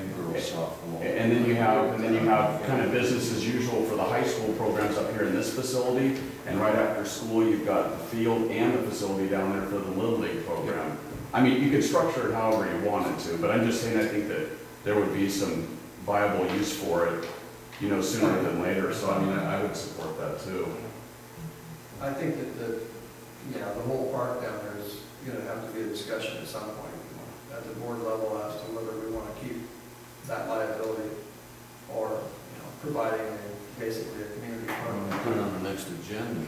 And girls softball. And then you have, and then you have kind of business as usual for the high school programs up here in this facility. And right after school, you've got the field and the facility down there for the Little League program. I mean, you could structure it however you wanted to, but I'm just saying, I think that there would be some viable use for it, you know, sooner than later. So I mean, I I would support that too. I think that the, yeah, the whole park down there is gonna have to be a discussion at some point at the board level as to whether we wanna keep that liability or, you know, providing a, basically a community Um. Put it on the next agenda.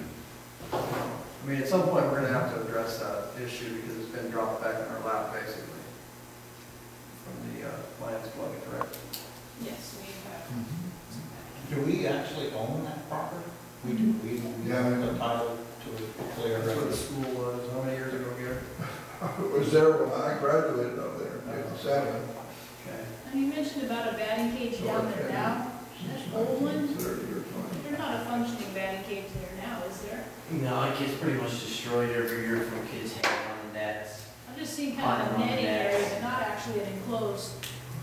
I mean, at some point, we're gonna have to address that issue because it's been dropped back in our lap, basically, from the, uh, Lions Club, correct? Yes, we have. Do we actually own that property? We do, we Yeah. own the title to it, clear That's where the school was, how many years ago, Gary? I was there when I graduated up there, in fifty-seven. You mentioned about a batting cage down there now. That old one, there's not a functioning batting cage there now, is there? No, it gets pretty much destroyed every year from kids hanging on the nets. I'm just seeing kind of a netting area, but not actually an enclosed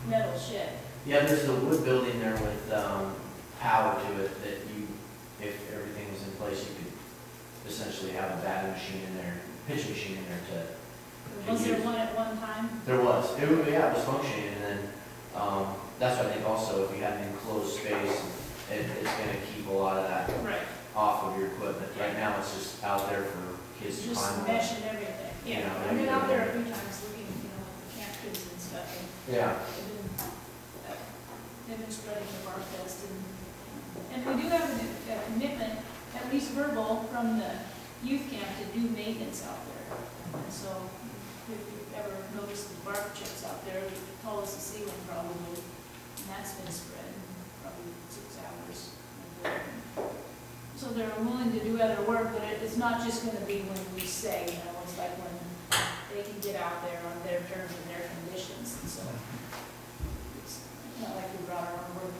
metal shed. Yeah, there's a wood building there with, um, power to it that you, if everything was in place, you could essentially have a batting machine in there, pitch machine in there to, Was there one at one time? there was, it, yeah, it was functioning, and then, um, that's why I think also if you have an enclosed space, it, it's gonna keep a lot of that Right. off of your equipment. Right now, it's just out there for kids to Just climb mesh and everything. Yeah, Yeah, I've been out there a few times looking, you know, at the camp kids and stuff. and Yeah, They've been, uh, they've spreading the bark dust and, and we do have a a commitment, at least verbal, from the youth camp to do maintenance out there. And so ever noticed the bark chips out there, the tallest the ceiling probably, and that's been spread probably six hours. So they're willing to do other work, but it- it's not just gonna be when we say, you know, it's like when they can get out there on their terms and their conditions, and so. It's not like we brought our own work,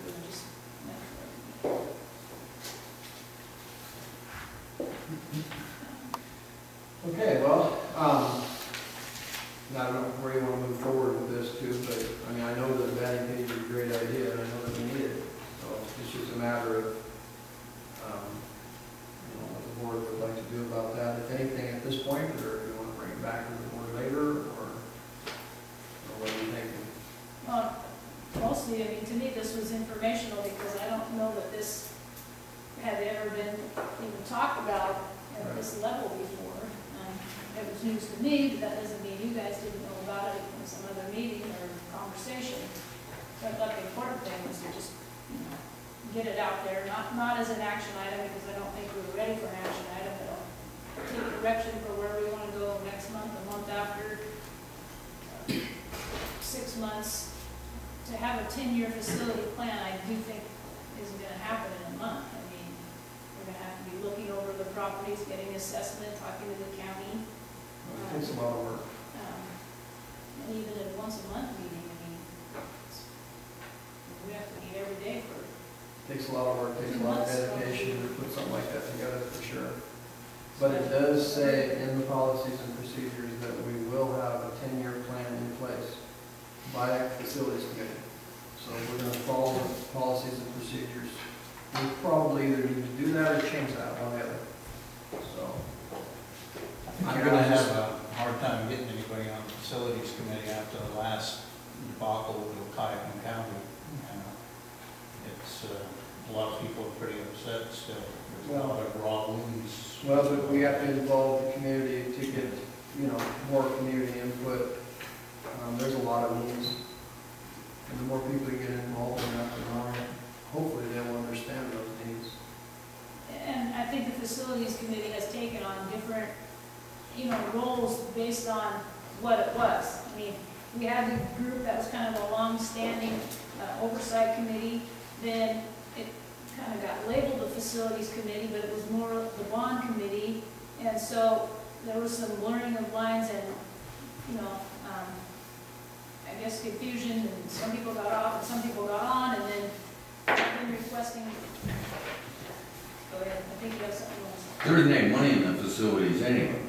think you have something else. There isn't any money in the facilities anyway.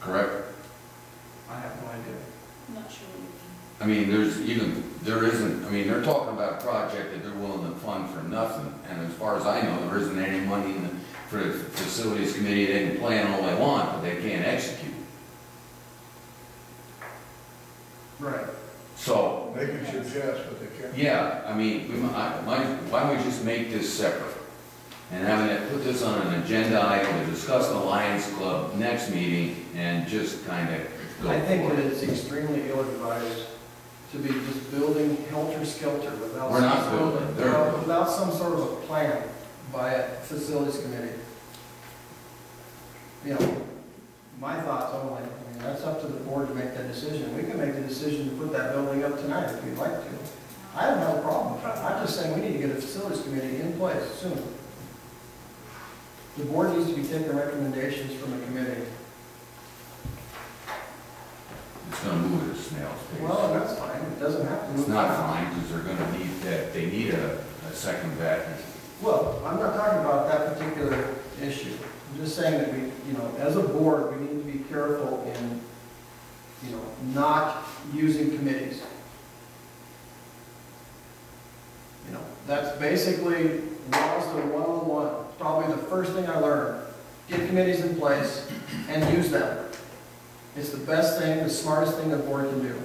Correct? I have no idea. I'm not sure what you mean. I mean, there's, even, there isn't, I mean, they're talking about a project that they're willing to fund for nothing, and as far as I know, there isn't any money in the, for the facilities committee, they can plan all they want, but they can't execute. Right. So, They can suggest, but they can't. yeah, I mean, we, mi- I, my, why don't we just make this separate? And having it, put this on an agenda item to discuss the Lions Club next meeting, and just kind of go I think for that it. it's extremely ill-advised to be just building helter-skelter without. We're not some sort of- building, they're- without- Without some sort of a plan by a facilities committee. You know, my thoughts only, I mean, that's up to the board to make that decision. We can make the decision to put that building up tonight if we'd like to. I don't have a problem with that. I'm just saying we need to get a facilities committee in place soon. The board needs to be taking recommendations from the committee. It's gonna move at a snail's pace. Well, that's fine, it doesn't have to move. It's not fine, because they're gonna need that, they need a, a second vet. Well, I'm not talking about that particular issue. I'm just saying that we, you know, as a board, we need to be careful in, you know, not using committees. You know, that's basically, was the one-on-one, oh probably the first thing I learned. Get committees in place and use them. It's the best thing, the smartest thing the board can do.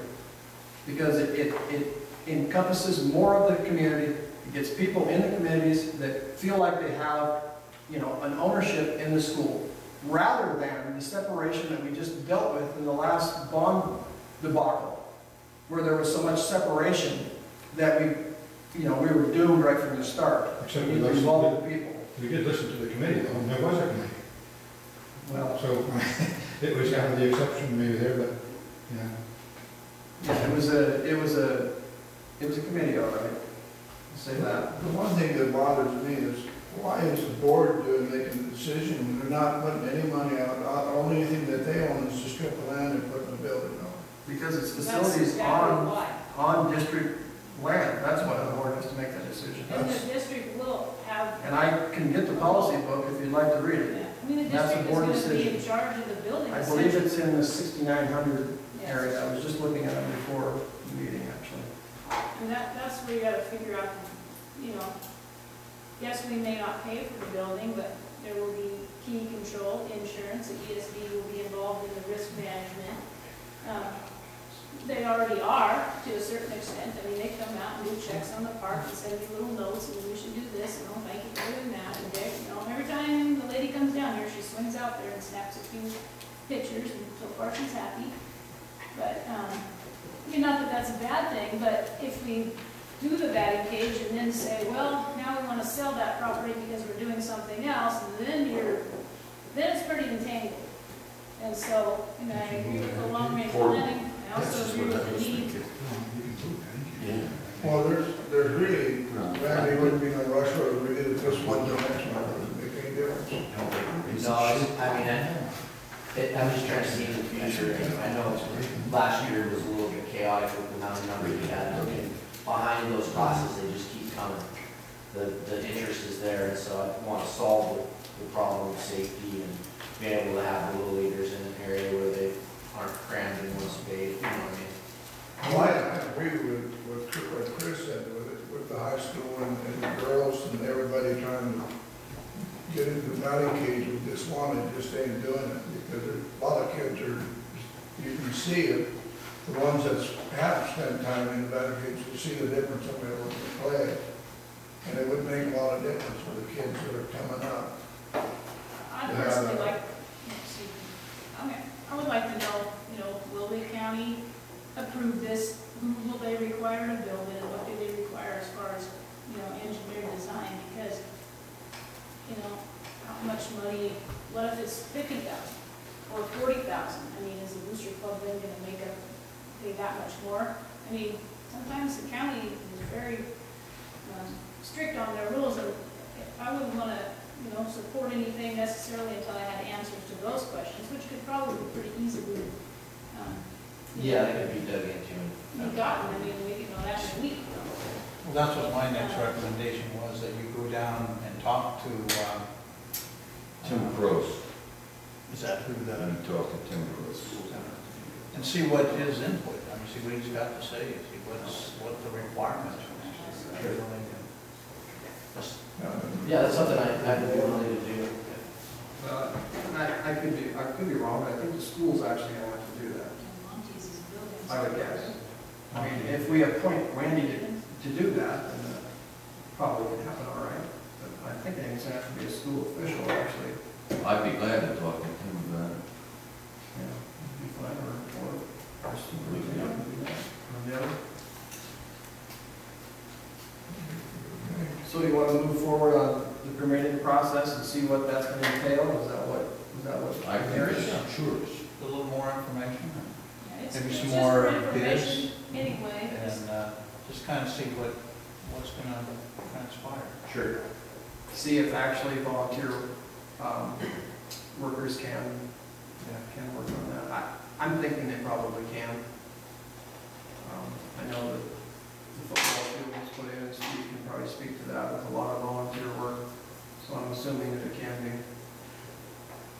Because it, it it encompasses more of the community, it gets people in the committees that feel like they have, you know, an ownership in the school, rather than the separation that we just dealt with in the last bond debacle, where there was so much separation that we, you know, we were doomed right from the start. Except We we need to listened involve to, the people. We did listen to the committee, though, and there was a committee. Well, So it was kind of the exception maybe there, but, yeah. yeah, it was a, it was a, it was a committee, all right. I'll Say that. The one thing that bothers me is, why is the board doing, making the decision when they're not putting any money out? Uh, the only thing that they own is the strip of land and putting the building on. Because it's facilities exactly on, why. on district land, that's why the board has to make that decision. And the district will have, And I can get the policy book if you'd like to read it. I mean, the That's the district is board gonna be in decision. charge of the building. I believe essentially. it's in the sixty-nine hundred Yes. area, I was just looking at it before the meeting, actually. And that, that's where you gotta figure out, you know, yes, we may not pay for the building, but there will be key control, insurance, the ESD will be involved in the risk management. Um, They already are, to a certain extent, I mean, they come out and do checks on the park and send you little notes, and you should do this, and oh, thank you for doing that, and they, you know, every time the lady comes down here, she swings out there and snaps a few pictures, and so far she's happy. But, um, I mean, not that that's a bad thing, but if we do the batting cage and then say, well, now we want to sell that property because we're doing something else, and then you're, then it's pretty entangled. And so, and I agree with the long range planning, I also agree with the need. Well, there's, there's really, Randy wouldn't be no rush or we did it this one to next month, it wouldn't make any difference. No, I was- I mean, I, it, I'm just trying to see in the future, and I know last year was a little bit chaotic with the amount of numbers we had, and behind those costs, they just keep coming. The, the interest is there, and so I want to solve the, the problem of safety and being able to have the little leaguers in an area where they aren't crammed in one space, you know what I mean? Well, I, I agree with, with what Chris said, with it, with the high school and, and the girls and everybody trying to get into the batting cage with this one and just ain't doing it, because there- a lot of kids are, you can see it, the ones that have spent time in the batting cage, you see the difference in their play. And it would make a lot of difference for the kids that are coming up. I'd Yeah. personally like, excuse me, okay, I would like to know, you know, will the county approve this? Who will they require to build it? What do they require as far as, you know, engineering design? Because, you know, how much money, what if it's fifty thousand or forty thousand? I mean, is the booster club then gonna make up, pay that much more? I mean, sometimes the county is very, um, strict on their rules, and I wouldn't wanna you know, support anything necessarily until I had answers to those questions, which could probably be pretty easily, um, Yeah, know, that could be dug into. and- be gotten, I mean, we could know that in a week. Well, that's what my next recommendation was, that you go down and talk to, um, Tim Gross, is that who let the, me talk to Tim Gross. and see what his input, I mean, see what he's got to say, see what's, what the requirements are. Just Yeah, that's something I, I'd be willing to do. Uh, and I, I could be, I could be wrong, but I think the school's actually gonna have to do that, And Monty's is building. I would guess. I mean, if we appoint Randy to, to do that, then that probably would happen all right. But I think it's gonna have to be a school official, actually. I'd be glad to talk to him about it. Yeah, it'd be fine, or, or, or superintendent would do that, or the other. So you wanna move forward on the permitting process and see what that's gonna entail, is that what, is that what? I think it's, sure. a little more information, Yeah, it's- maybe it's some just more for bids, information Anyway, just- and uh, just kind of see what, what's gonna transpire. Sure. see if actually volunteer, um, workers can, yeah, can work on that. I, I'm thinking they probably can. Um, I know that the football field was put in, Steve can probably speak to that with a lot of volunteer work, so I'm assuming that it can be.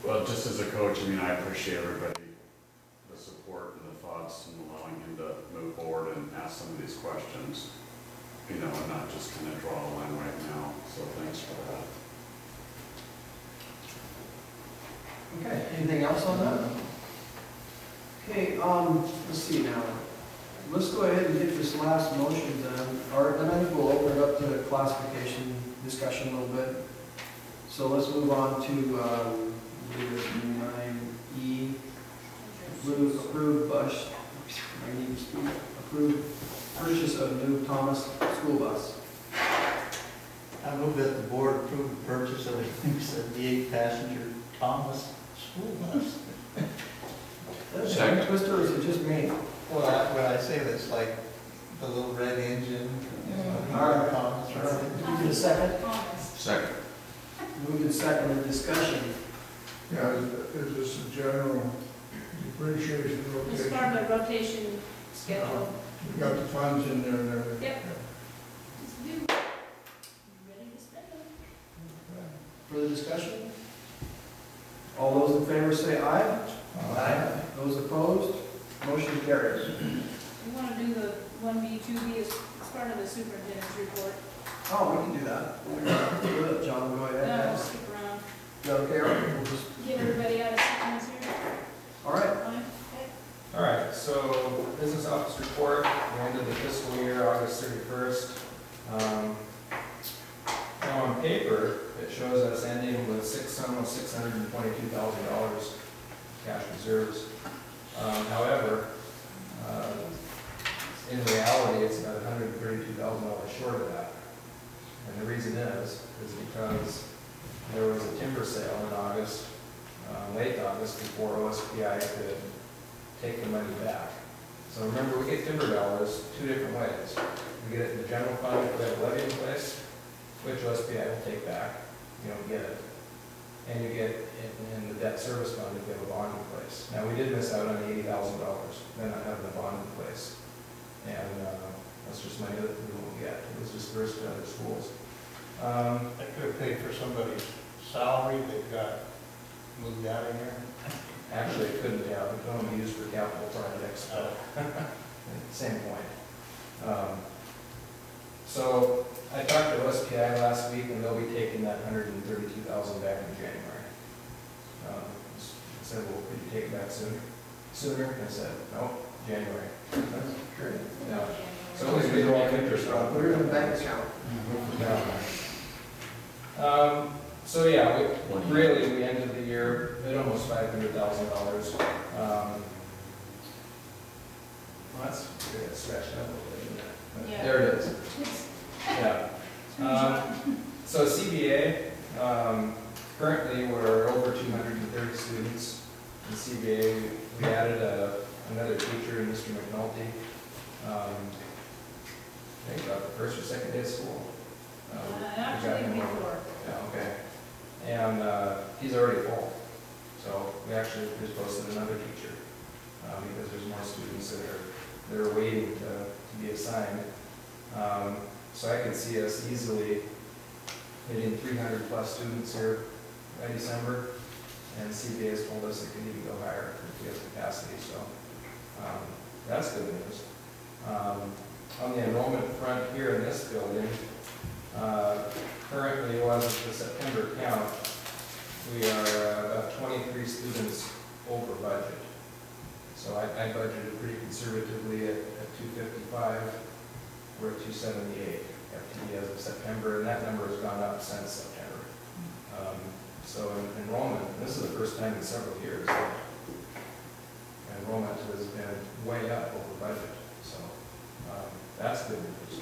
Well, just as a coach, I mean, I appreciate everybody, the support and the thoughts and allowing him to move forward and ask some of these questions. You know, and not just kind of draw a line right now, so thanks for that. Okay, anything else on that? Okay, um, let's see now. Let's go ahead and get this last motion done, or then I think we'll open it up to classification discussion a little bit. So let's move on to, um, I believe it's nine E, approve, approve bus, I need to speak, approve purchase of new Thomas school bus. I move that the board approve the purchase of a new seventy-eight passenger Thomas school bus. Second. Twister, or is it just me? Well, I- when I say this, like the little red engine. Mm-hmm. All right. Thomas, All right. You get a second? Thomas. Second. Moved and seconded, discussion. Yeah, is is this a general depreciation It's rotation? part of the rotation schedule. Uh-huh. We got the funds in there and everything. Yep. It's due. You Ready to spend them. Further discussion? All those in favor say aye. aye. Those opposed, motion carries. We want to do the one B, two B as, as part of the superintendent's report. Oh, we can do that. Good, John, go ahead. No, guys. stick around. Is that okay? or we'll just- Give everybody out of seconds here. All right, Fine? Okay. All right, so business office report, the end of the fiscal year, August thirty-first. Um, now, on paper, it shows us ending with six, almost six hundred and twenty-two thousand dollars cash reserves. Um, However, uh, in reality, it's about hundred and thirty-two thousand dollars short of that. And the reason is, is because there was a timber sale in August, uh, late August, before OSPI could take the money back. So remember, we get timber dollars two different ways. We get it in the general fund we have a levy in place, which OSPI will take back, you don't get it. And you get it in the debt service fund if you have a bond in place. Now, we did miss out on eighty thousand dollars, then not having a bond in place. And, uh, that's just money that we won't get, it was dispersed to other schools. Um, I could have paid for somebody's salary that got moved out of here. Actually, it couldn't have, it could only be used for capital projects, but same point. Um, So I talked to OSPI last week, and they'll be taking that hundred and thirty-two thousand back in January. Um, I said, well, could you take it back sooner? Sooner? And I said, no, January. That's great. Yeah. So at least we don't interest on it. Put it in the bank account. Um, so yeah, we, really, we ended the year at almost five hundred thousand dollars. Um, Well, that's, good, it's stretched out a little bit. But Yeah. There it is, It's- yeah. Um, So CVA, um, currently, we're over two hundred and thirty students in CVA. We added a, another teacher, Mr. McNulty. Um, I think about the first or second day of school. Um, Uh, Actually, before. Yeah, okay. And uh, he's already full. So we actually just posted another teacher uh, because there's more students that are, that are waiting to, to be assigned. Um, So I can see us easily hitting three hundred plus students here by December. And CVA has told us it could even go higher if we have capacity, so. um, that's good news. Um, On the enrollment front here in this building, uh, currently was the September count, we are uh, about twenty-three students over budget. So I, I budgeted pretty conservatively at, at two fifty-five, we're at two seventy-eight FTE as of September, and that number has gone up since September. Um, So en- enrollment, this is the first time in several years that enrollment has been way up over budget, so, um, that's good news.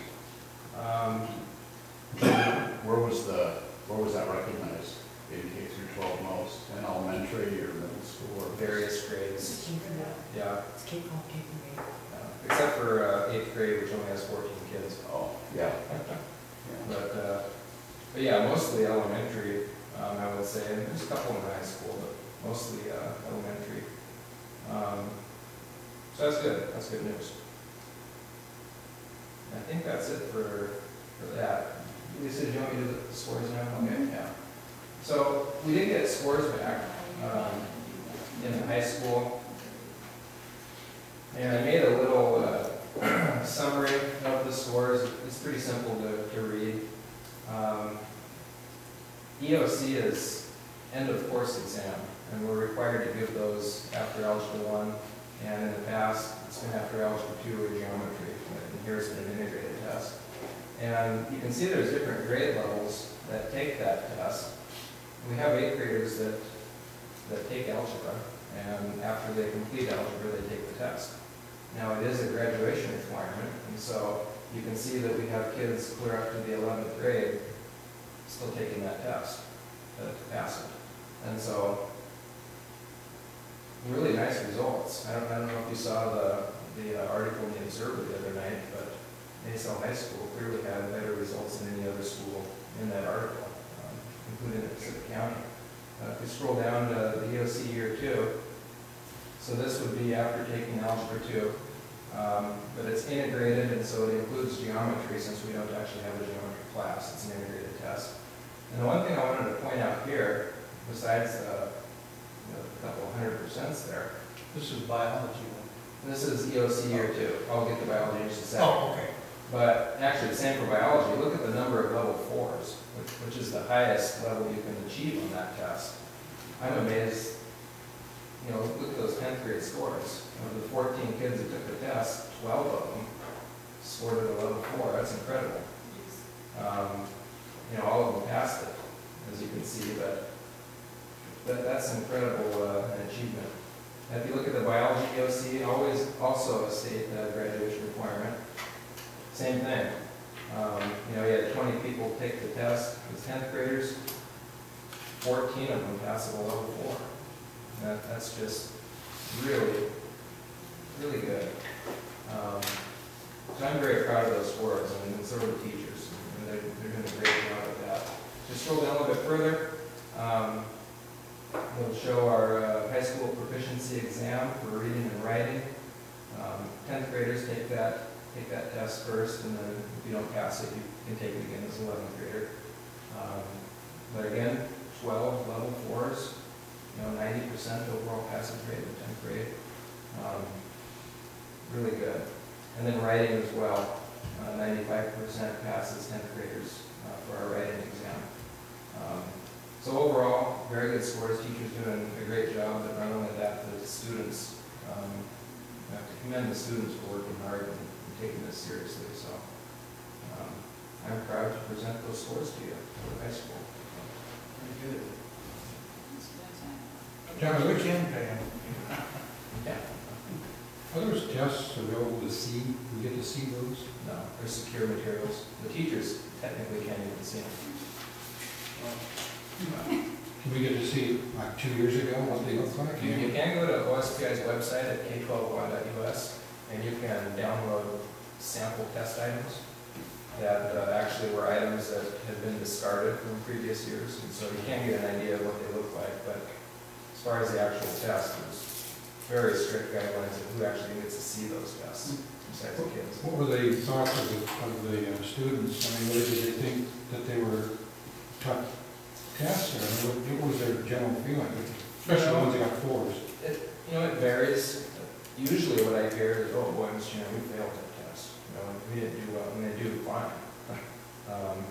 Um, Where was the, where was that recognized? In K through twelve most, in elementary or middle school or? various grades, It's keeping it, yeah, it's keep on keeping it. uh, except for uh, eighth grade, which only has fourteen kids. Oh, yeah. But, uh, but yeah, mostly elementary, um, I would say, and there's a couple in high school, but mostly, uh, elementary. Um, so that's good, that's good news. I think that's it for, for that. Lisa, do you want me to do the scores now? Okay, yeah. So, we did get scores back, um, in high school. And I made a little, uh, summary of the scores, it's pretty simple to, to read. Um, EOC is end of course exam, and we're required to give those after Algebra one, and in the past, it's been after Algebra two or geometry, and here's an integrated test. And you can see there's different grade levels that take that test. We have eighth graders that, that take algebra, and after they complete algebra, they take the test. Now, it is a graduation requirement, and so you can see that we have kids clear up to the eleventh grade still taking that test to pass it. And so, really nice results. I don't, I don't know if you saw the, the uh, article in the Observer the other night, but Naselle High School clearly had better results than any other school in that article, um, including in Pacific County. Uh, If you scroll down to the EOC year two, so this would be after taking Algebra two, um, but it's integrated, and so it includes geometry, since we don't actually have a geometry class, it's an integrated test. And the one thing I wanted to point out here, besides the, you know, the couple hundred percents there, This is biology this is EOC year two, I'll get the biology in just a second. Oh, okay. But actually, the same for biology, look at the number of level fours, which, which is the highest level you can achieve on that test. I'm amazed, you know, look at those tenth grade scores. Of the fourteen kids that took the test, twelve of them scored at a level four, that's incredible. Um, you know, all of them passed it, as you can see, but that, that's incredible, uh, an achievement. If you look at the biology EOC, always also a state uh, graduation requirement. Same thing. Um, you know, you had twenty people take the test, as tenth graders, fourteen of them passed at a level four. That, that's just really, really good. Um, so I'm very proud of those scores, and so are the teachers, and they're, they're doing a great job of that. Just scroll down a little bit further, um, we'll show our uh, high school proficiency exam for reading and writing. Um, Tenth graders take that, take that test first, and then if you don't pass it, you can take it again as an eleventh grader. Um, But again, twelve level fours, you know, ninety percent overall passing rate in tenth grade. Um, Really good. And then writing as well, uh, ninety-five percent passes tenth graders uh, for our writing exam. Um, So overall, very good scores, teachers doing a great job, but not only that, the students, um, I have to commend the students for working hard and and taking this seriously, so. um, I'm proud to present those scores to you for the high school. Very good. John, which, can pay. Yeah, are those tests available to see, we get to see those? no, they're secure materials. The teachers technically can't even see them. Can we get to see, like, two years ago, what they look like? You you can go to OSPI's website at k12.wa.us, and you can download sample test items that uh, actually were items that had been discarded from previous years, and so you can get an idea of what they look like, but as far as the actual test, there's very strict guidelines of who actually gets to see those tests, besides the kids. What were the thoughts of the, of the uh, students? I mean, what did they think that they were tough tests, or what what was their general feeling? Especially the ones that got fours. It, you know, it varies. usually what I hear is, oh, boy, Mr. Chairman, we failed that test, you know, we didn't do well, and they do fine. Um,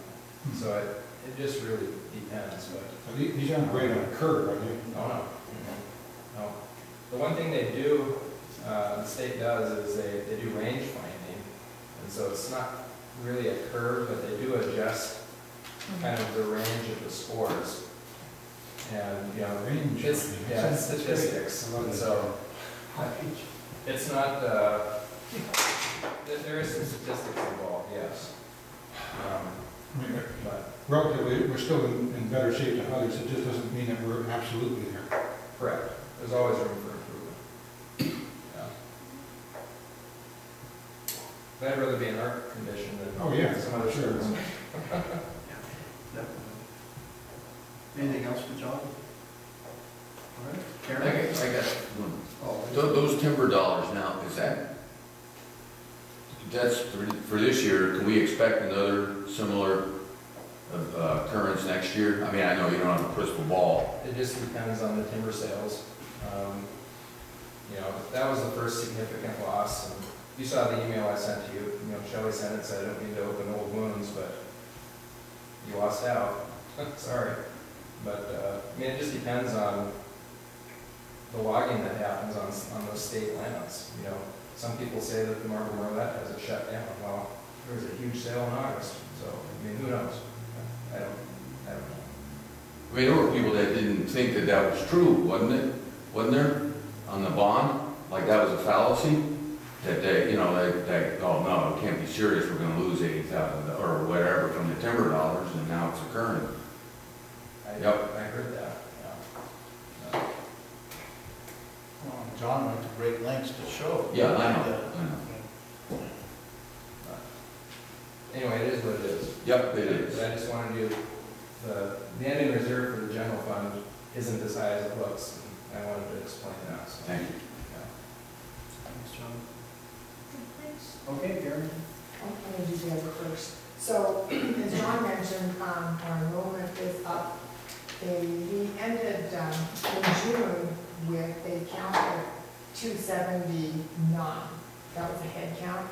So it, it just really depends, but, so these aren't graded on a curve, are they? no, no, no. The one thing they do, uh, the state does, is they, they do range finding, and so it's not really a curve, but they do adjust kind of the range of the scores. And, you know, Range. it's, yeah, it's statistics, and so, it's not, uh, there, there is some statistics involved, yes. Um, But, Relatively, we're still in, in better shape than others, it just doesn't mean that we're absolutely there. correct, there's always room for improvement. Yeah. But I'd rather be in our condition than Oh, yeah, some other sure. schools. Anything else for John? All right, I Karen? got, I got one. Oh, Tho- Those timber dollars now, is that, that's for for this year, can we expect another similar uh, occurrence next year? I mean, I know you don't have a crystal ball. It just depends on the timber sales. Um, You know, that was the first significant loss, and you saw the email I sent to you, you know, Shelley sent it, said I don't mean to open old wounds, but you lost out, sorry. But, uh, I mean, it just depends on the logging that happens on, on those state lands, you know. Some people say that the marbled murrelet has it shut down, well, there was a huge sale in August, so, I mean, who knows? I don't, I don't know. I mean, there were people that didn't think that that was true, wasn't it? Wasn't there, on the bond? Like that was a fallacy? That they, you know, they, they, oh, no, it can't be serious, we're gonna lose eighty thousand, or whatever from the timber dollars, and now it's occurring. I, Yep. I heard that, yeah. Well, John went to great lengths to show. Yeah, I know, I know. Anyway, it is what it is. Yep, it is. But I just wanted you, the, the ending reserve for the general fund isn't as high as it looks, and I wanted to explain that, so. Thank you. yeah. Thanks, John. Thanks. Okay, Karen? I'm gonna do the other first. So, as John mentioned, um, our enrollment is up. They, we ended, um, in June with a count of two seventy-nine. That was a head count.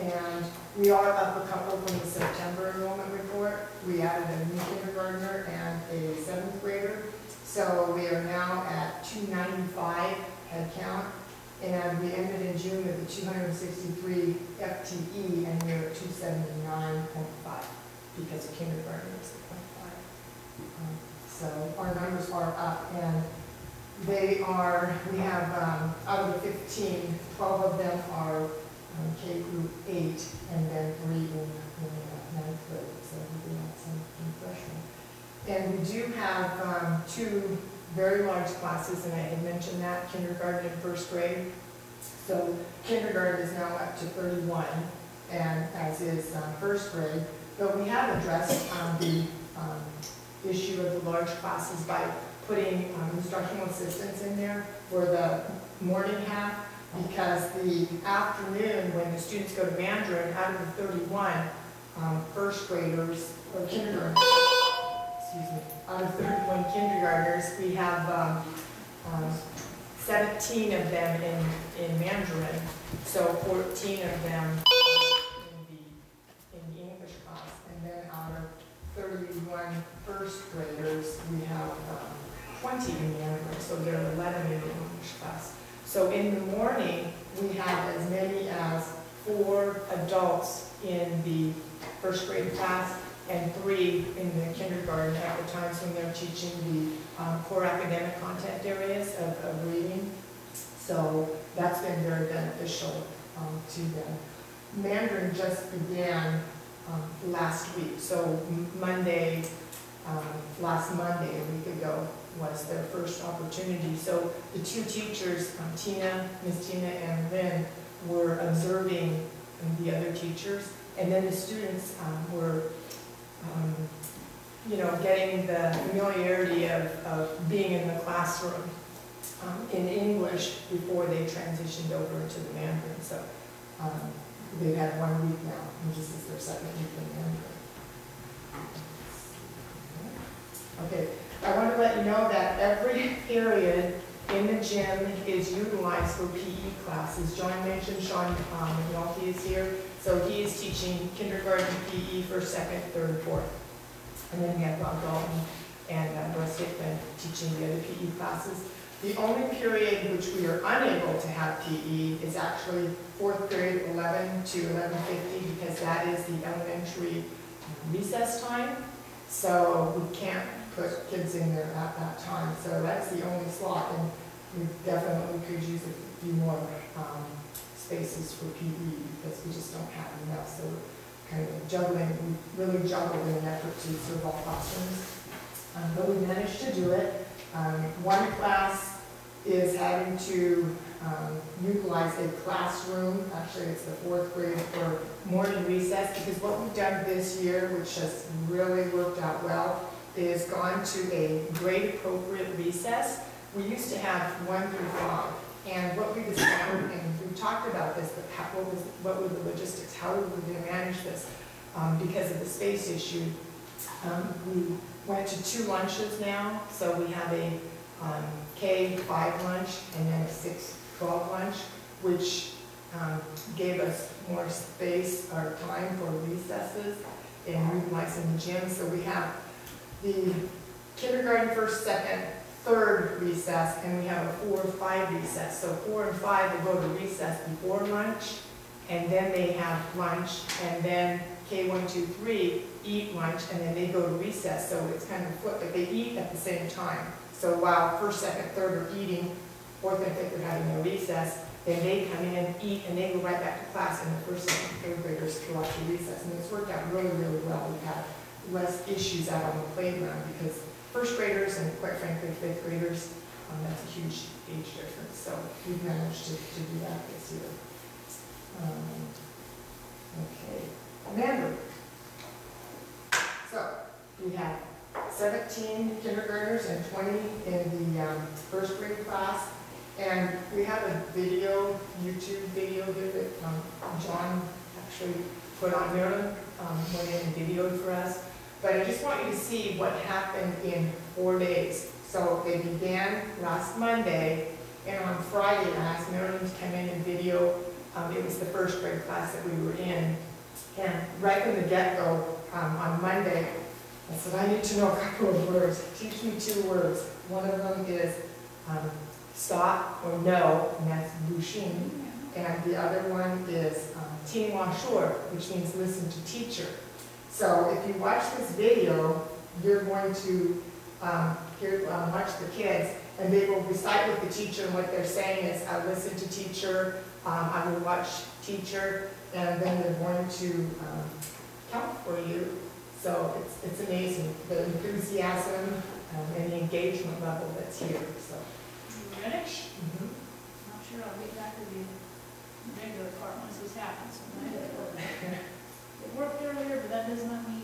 And we are up a couple from the September enrollment report. We added a new kindergartner and a seventh grader. So we are now at two ninety-five head count. And we ended in June with a two hundred and sixty-three FTE, and we're at two seventy-nine point five, because of kindergarten is at point five. Um, So our numbers are up, and they are, we have, um, out of the 15, 12 of them are um, K group eight, and then three in, in uh, ninth grade, so we have some some freshmen. And we do have um, two very large classes, and I had mentioned that, kindergarten and first grade. So kindergarten is now up to 31, and as is um, first grade. But we have addressed um, the um, issue of the large classes by putting um, instructional assistants in there for the morning half, because the afternoon, when the students go to Mandarin, out of the 31 um, first graders, or kindergarten, excuse me, out of 31 kindergartners, we have um, um, 17 of them in, in Mandarin, so 14 of them in the, in the English class. And then out of 31 first graders, we have um, 20 in Mandarin, so there are 11 in the English class. So in the morning, we have as many as four adults in the first grade class and three in the kindergarten at the times when they're teaching the um, core academic content areas of, of reading. So that's been very beneficial um, to them. Mandarin just began um, last week, so Monday, um, last Monday, a week ago, was their first opportunity. So the two teachers, um, Tina, Ms. Tina and Lynn, were observing the other teachers, and then the students um, were um, you know, getting the familiarity of, of being in the classroom um, in English before they transitioned over to the Mandarin. So um, they've had one week now, and this is their second week in Mandarin. Okay, I want to let you know that every period in the gym is utilized for PE classes. John mentioned Sean um, is here, so he is teaching kindergarten PE for second, third, fourth. And then we have Bob Dalton and uh, Russ Hickman teaching the other PE classes. The only period in which we are unable to have PE is actually fourth grade, 11 to 11:50, because that is the elementary recess time. So we can't put kids in there at that time, so that's the only slot, and we definitely could use a few more um, spaces for PE, because we just don't have enough, so we're kind of juggling, we really juggle in an effort to serve all classrooms. Um, But we managed to do it. Um, One class is having to um, utilize a classroom, actually it's the fourth grade for morning recess, because what we've done this year, which has really worked out well, is gone to a grade appropriate recess. We used to have one through five, and what we discovered, and we talked about this, but what was, what were the logistics, how were we gonna manage this? Um, because of the space issue, um, we went to two lunches now, so we have a, um, K five lunch and then a six twelve lunch, which, um, gave us more space or time for recesses. And utilizing the gym, so we have the kindergarten, first, second, third recess, and we have a four, five recess. So four and five will go to recess before lunch, and then they have lunch, and then K one, two, three eat lunch, and then they go to recess. So it's kind of flipped, but they eat at the same time. So while first, second, third are eating, fourth and fifth are having their recess, then they come in, and eat, and they go right back to class, and the first, second, third graders go out to recess. And it's worked out really, really well. We've had less issues out on the playground because first graders and quite frankly fifth graders, um, that's a huge age difference. So we've managed to, to do that this year. Um, Okay, Amanda. So we have seventeen kindergartners and twenty in the um, first grade class. And we have a video, YouTube video here that um, John actually put on Marilyn, um, went in and videoed for us. But I just want you to see what happened in four days. So they began last Monday, and on Friday, I asked Marilyn to come in and video. Um, it was the first grade class that we were in. And right from the get-go, um, on Monday, I said, I need to know a couple of words. Teach me two words. One of them is um, stop or no, and that's bushin. And the other one is um, tin shur, which means listen to teacher. So if you watch this video, you're going to um, hear, um, watch the kids, and they will recite with the teacher, and what they're saying is, I listen to teacher, um, I will watch teacher, and then they're going to um, count for you. So it's, it's amazing, the enthusiasm and the engagement level that's here, so. You ready? mhm. Not sure I'll get back to the regular part once this happens. worked earlier, but that does not mean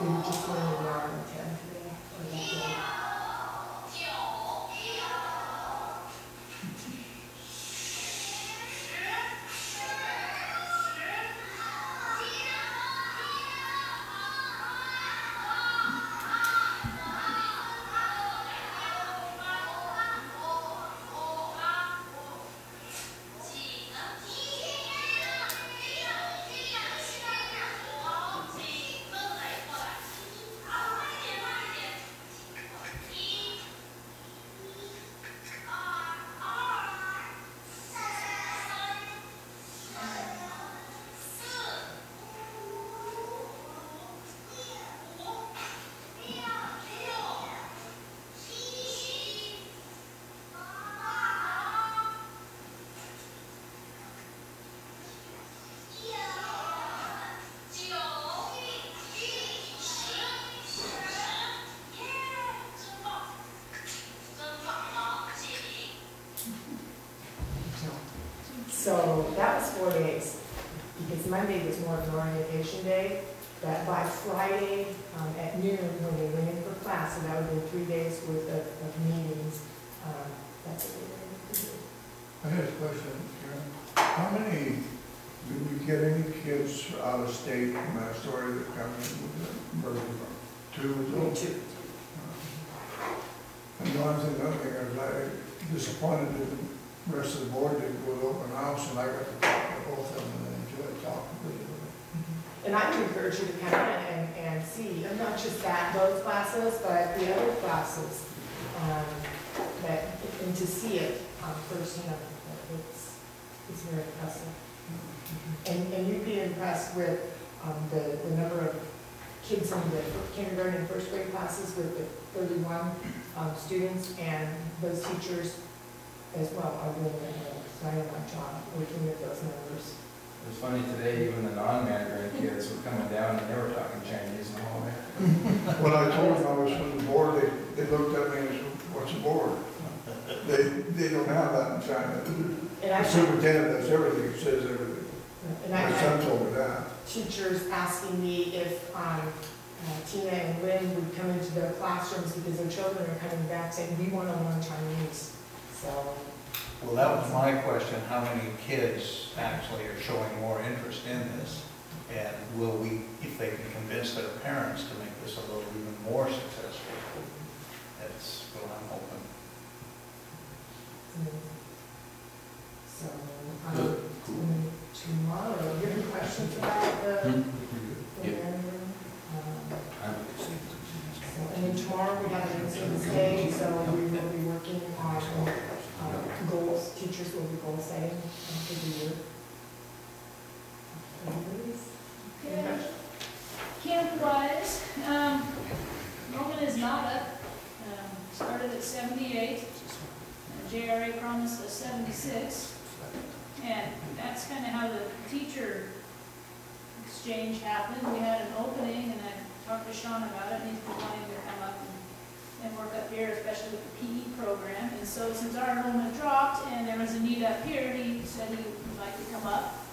They were Monday was more of an orientation day. That by Friday um, at noon, when they went in for class, and that would have been three days worth of, of meetings. um, That's what they were able to do. I had a question, Karen. How many, do we get any kids out of state from story that come in with the Murray? Two or Me so? too. And the one thing, another thing, I was like disappointed that the rest of the board didn't go to open house, and I got to talk to both of them, and I would encourage you to come in and, and see, and not just that, those classes, but the other classes, um, that, and to see it um, firsthand. It's, it's very impressive. And, and you'd be impressed with, um, the, the number of kids in the kindergarten and first grade classes with the thirty-one, um, students, and those teachers as well are doing their very my job working with those numbers. It was funny today, even the non-Mandarin kids were coming down and they were talking Chinese in the hallway. When I told them I was from the board, they, they looked at me and said, what's a board? They, they don't have that in China. And The I, superintendent does everything, says everything. and I, My son told me that. teachers asking me if um, uh, Tina and Lynn would come into their classrooms because their children are coming back saying, we want to learn Chinese. So, Well, that was my question, how many kids actually are showing more interest in this? And will we, if they can convince their parents to make this a little even more successful? That's what I'm hoping. so, um, tomorrow, you have any questions about the, Hmm? the Yeah. Mandarin? Um, I'm- so, And then tomorrow, we have an Independence Day, so we will be working on uh, goals, teachers will be goal setting for the year. Okay. Camp wise, um, enrollment is not up, um, started at seventy-eight. Uh, JRA promised us seventy-six. And that's kind of how the teacher exchange happened. We had an opening and I talked to Sean about it and he's come up and, work up here, especially with the PE program. And so since our enrollment dropped and there was a need up here, he said he would like to come up.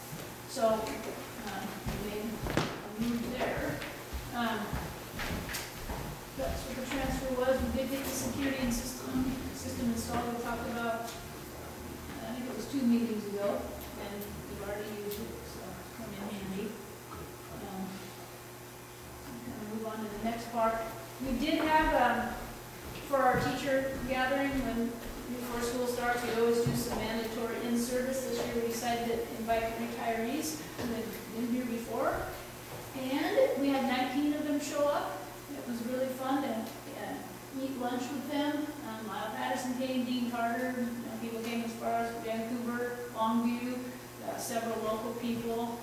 So, um, we made a move there. Um, That's what the transfer was. We did get the security and system, system installed. We talked about, I think it was two meetings ago, and we've already used it, so it's come in handy. Um, move on to the next part. We did have, um, for our teacher gathering, when, before school starts, we always do some mandatory in-service. This year we decided to invite retirees who had been here before. And we had nineteen of them show up. It was really fun to uh, eat lunch with them. Um, Lyle Patterson came, Dean Carter, people came as far as Vancouver, Longview, uh, several local people.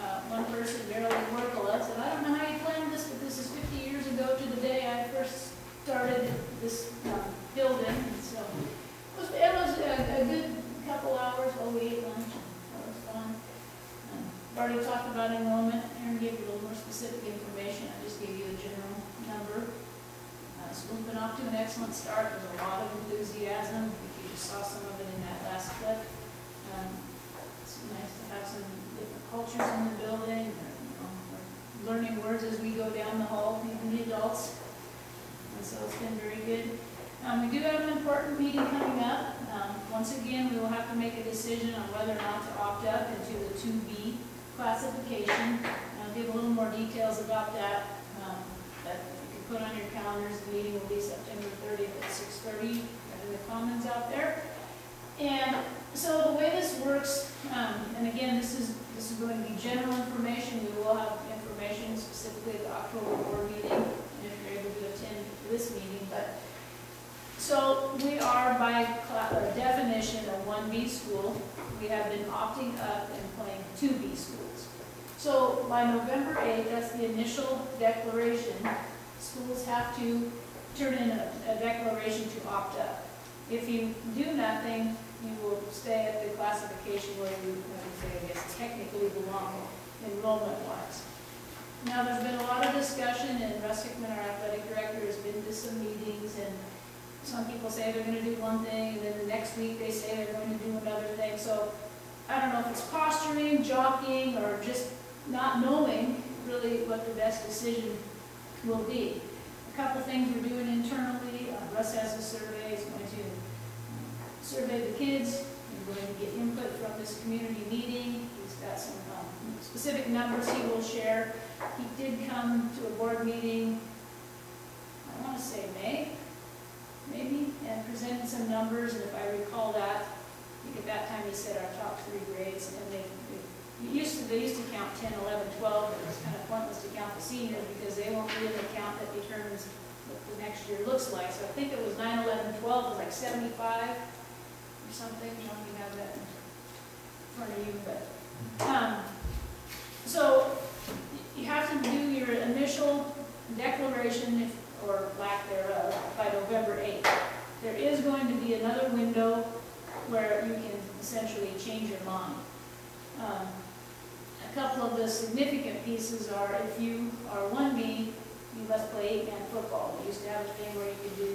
Uh, One person, Marilyn Workla, said, I don't know how you planned this, but this is fifty years ago to the day I first started this um, building. And So it was, it was a a good couple hours while we ate lunch. That was fun. Um, I've Already talked about enrollment, Aaron gave you a little more specific information, I just gave you a general number. Uh, School's been off to an excellent start, there's a lot of enthusiasm, if you just saw some of it in that last clip. Um, It's nice to have some different cultures in the building, or, you know, learning words as we go down the hall, even the adults. And so it's been very good. Um, we do have an important meeting coming up. Um, once again, we will have to make a decision on whether or not to opt up into the two B classification. I'll give a little more details about that, um, that you can put on your calendars. The meeting will be September thirtieth at six thirty, in the comments out there. And so the way this works, um, and again, this is, this is going to be general information. We will have information specifically at the October board meeting, and if you're able to attend this meeting, but so we are by uh, definition a one B school. We have been opting up and playing two B schools. So by November eighth, that's the initial declaration, schools have to turn in a, a declaration to opt up. If you do nothing, you will stay at the classification where you, I would say, I guess technically belong enrollment wise. Now, there's been a lot of discussion, and Russ Hickman, our athletic director, has been to some meetings, and some people say they're gonna do one thing, and then the next week they say they're going to do another thing. So I don't know if it's posturing, jockeying, or just not knowing really what the best decision will be. A couple things we're doing internally, uh, Russ has a survey, he's going to survey the kids, he's going to get input from this community meeting, he's got some um, specific numbers he will share. He did come to a board meeting, I want to say May, maybe, and presented some numbers, and if I recall that, I think at that time he said our top three grades, and they, they used to, they used to count 10, 11, 12, but it was kind of pointless to count the seniors because they won't be in the count that determines what the next year looks like. So I think it was 9, 11, 12 was like 75 or something. If you have that in front of you, but, um, so you have to do your initial declaration, if, or lack thereof, by November 8th. There is going to be another window where you can essentially change your mind. Um, A couple of the significant pieces are if you are one B, you must play eight-man football. We used to have a thing where you could do,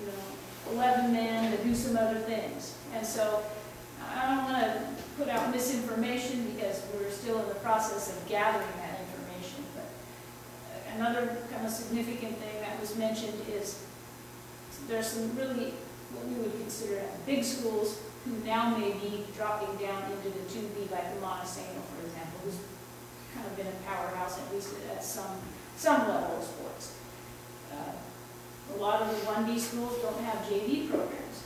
you know, eleven men to do some other things. And so I don't want to put out misinformation because we're still in the process of gathering that information. But another kind of significant thing that was mentioned is there's some really, what we would consider big schools who now may be dropping down into the two B, like the Montesano, for example, who's kind of been a powerhouse, at least at some, some level of sports. Uh, A lot of the one B schools don't have JV programs.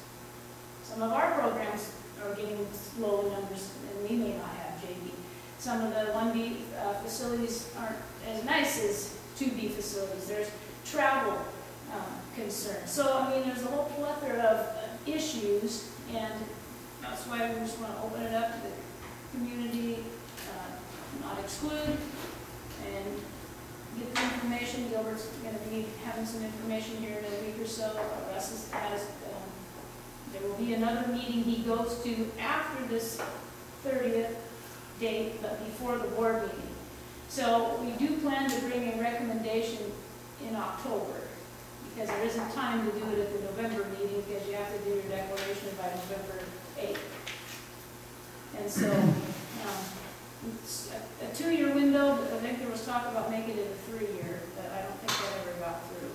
Some of our programs are getting low numbers, and we may not have JV. Some of the one B uh, facilities aren't as nice as two B facilities. There's travel um, concerns. So, I mean, there's a whole plethora of issues, and that's why we just want to open it up to the community, uh, not exclude, and get the information. Gilbert's going to be having some information here in a week or so. Russ has, there will be another meeting he goes to after this 30th date, but before the board meeting. So we do plan to bring a recommendation in October, because there isn't time to do it at the November meeting, because you have to do your declaration by November 8th. And so, um, it's a- two-year window, but I think there was talk about making it a three-year, but I don't think that ever got through.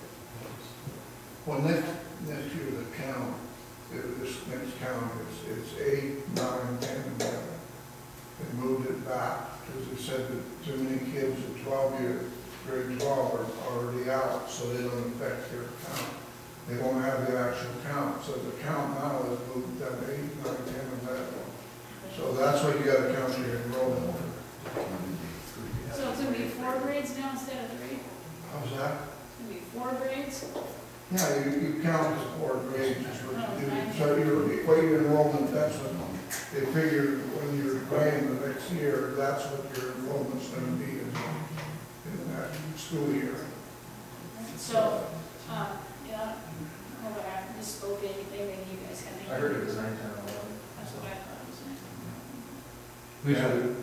Well, next, next year, the count, it- this next count is, it's eight, nine, ten, and eleven. They moved it back, because they said that too many kids at twelve year, grade twelve are already out, so they don't affect their count. They won't have the actual count, so the count now is moved down to eight, nine, ten, and eleven. So that's what you gotta count your enrollment. So it's gonna be four grades now instead of three? How's that? It's gonna be four grades? Yeah, you, you count as four grades, is what you do. So your, what your enrollment, that's what, they figure when you're playing the next year, that's what your enrollment's gonna be in, in that school year. So, um, you know, I don't I misspoke anything, maybe you guys have. I heard it was nine, ten, eleven. That's what I thought it was. Lisa,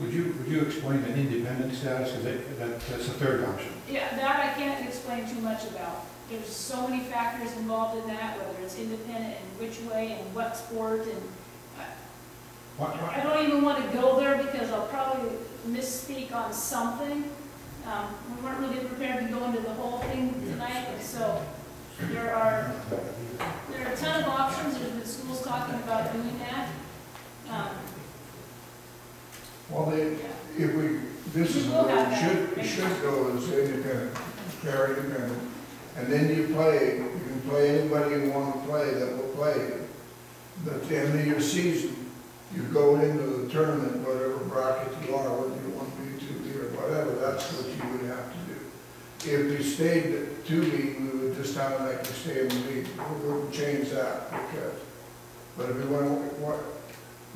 would you, would you explain the independent status, because that, that's the third option? Yeah, that I can't explain too much about. There's so many factors involved in that, whether it's independent and which way and what sport and What, I don't even want to go there because I'll probably misspeak on something. Um, we weren't really prepared to go into the whole thing tonight, and so there are, there are a ton of options. There's been schools talking about doing that. Um, Well, they, yeah. if we, this is We have should, should go as independent, fair independent. And then you play, you can play anybody you want to play that will play. you. But at the end of your season, you go into the tournament, whatever bracket you are, whether you want to be two B or whatever, that's what you would have to do. If we stayed at two B, we would just have like to stay in the league, we wouldn't change that because. But if we went, what,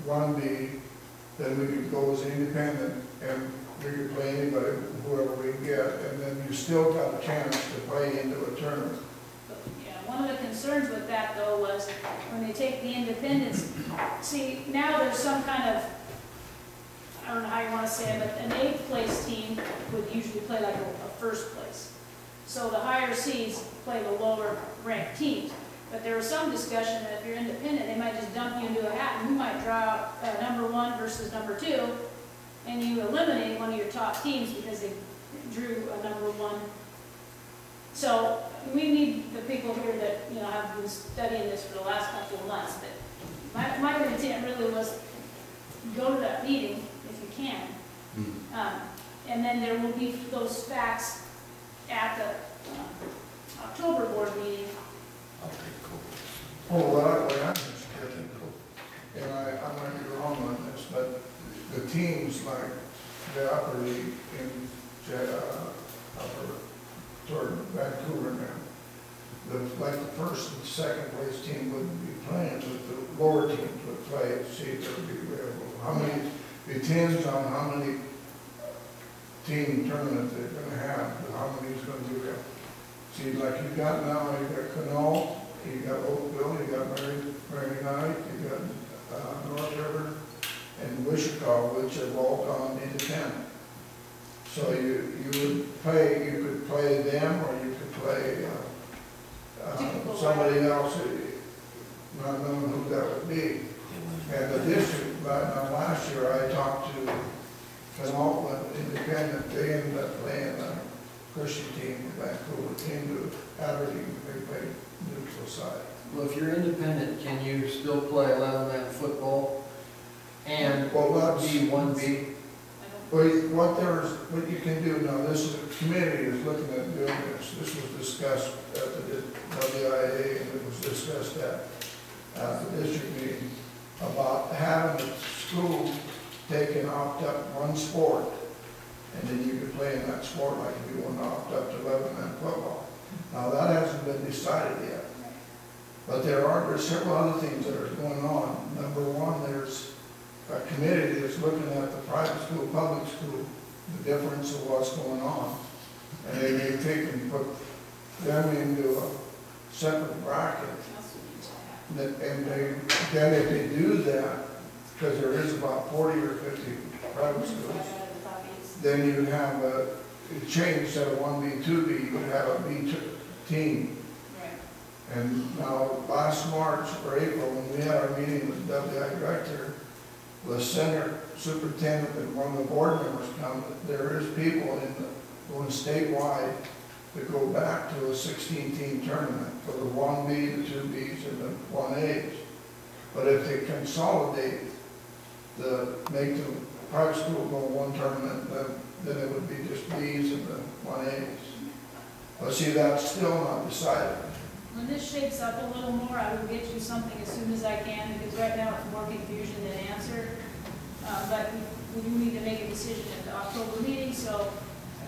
one B, then we could go as independent and we play anybody, whoever we get, and then you still got a chance to play into a tournament. Yeah, one of the concerns with that though was when they take the independents, see, now there's some kind of, I don't know how you want to say it, but an eighth place team would usually play like a, a first place. So the higher seeds play the lower ranked teams. But there was some discussion that if you're independent, they might just dump you into a hat, and you might draw out, uh, number one versus number two, and you eliminate one of your top teams because they drew a number one. So, we need the people here that, you know, have been studying this for the last couple of months, but my, my intent really was go to that meeting if you can. Um, And then there will be those facts at the uh, October board meeting. I'll take cool. Well, I, what I'm interested in, and I, I might be wrong on this, but the teams like the upper league in, uh, upper, toward Vancouver now, the, like the first and second place team wouldn't be playing, but the lower teams would play, see if they'd be available. How many, depends on how many team tournaments they're gonna have, how many's gonna be there. See, like you got now, you got Canal, you got Oakville, you got Mary, Mary Knight, you got, uh, North River, and Wishkah, which have all gone independent. So you, you would play, you could play them, or you could play, uh, uh, somebody else, uh, not knowing who that would be. And the district, like, uh, last year, I talked to Canal, independent, they ended up playing a Christian team in Vancouver, came to Aberdeen, they played neutral side. Well, if you're independent, can you still play eleven-man football and Well, that's, be one B? Don't, what there's, what you can do now, this committee is looking at doing this, this was discussed at the WIAA, and it was discussed at, at the district meeting, about having the school take and opt up one sport, and then you could play in that sport like if you want to opt up to eleven-man football. Now, that hasn't been decided yet. But there are, there's several other things that are going on. Number one, there's a committee that's looking at the private school, public school, the difference of what's going on. And they may take and put them into a separate bracket. that's what needs to happen. That- And they, then if they do that, because there is about forty or fifty private schools, Five out of the top eight. then you have a, a change instead of one B, two B, you would have a B team. And now, last March or April, when we had our meeting with the WI director, the center superintendent and one of the board members come, there is people in the, going statewide to go back to a sixteen team tournament for the one B, the two Bs, and the one As. But if they consolidate the, make the private school go one tournament, then, then it would be just Bs and the one As. But see, that's still not decided. When this shakes up a little more, I will get you something as soon as I can, because right now it's more confusion than answer. Uh, but we, we do need to make a decision at the October meeting, so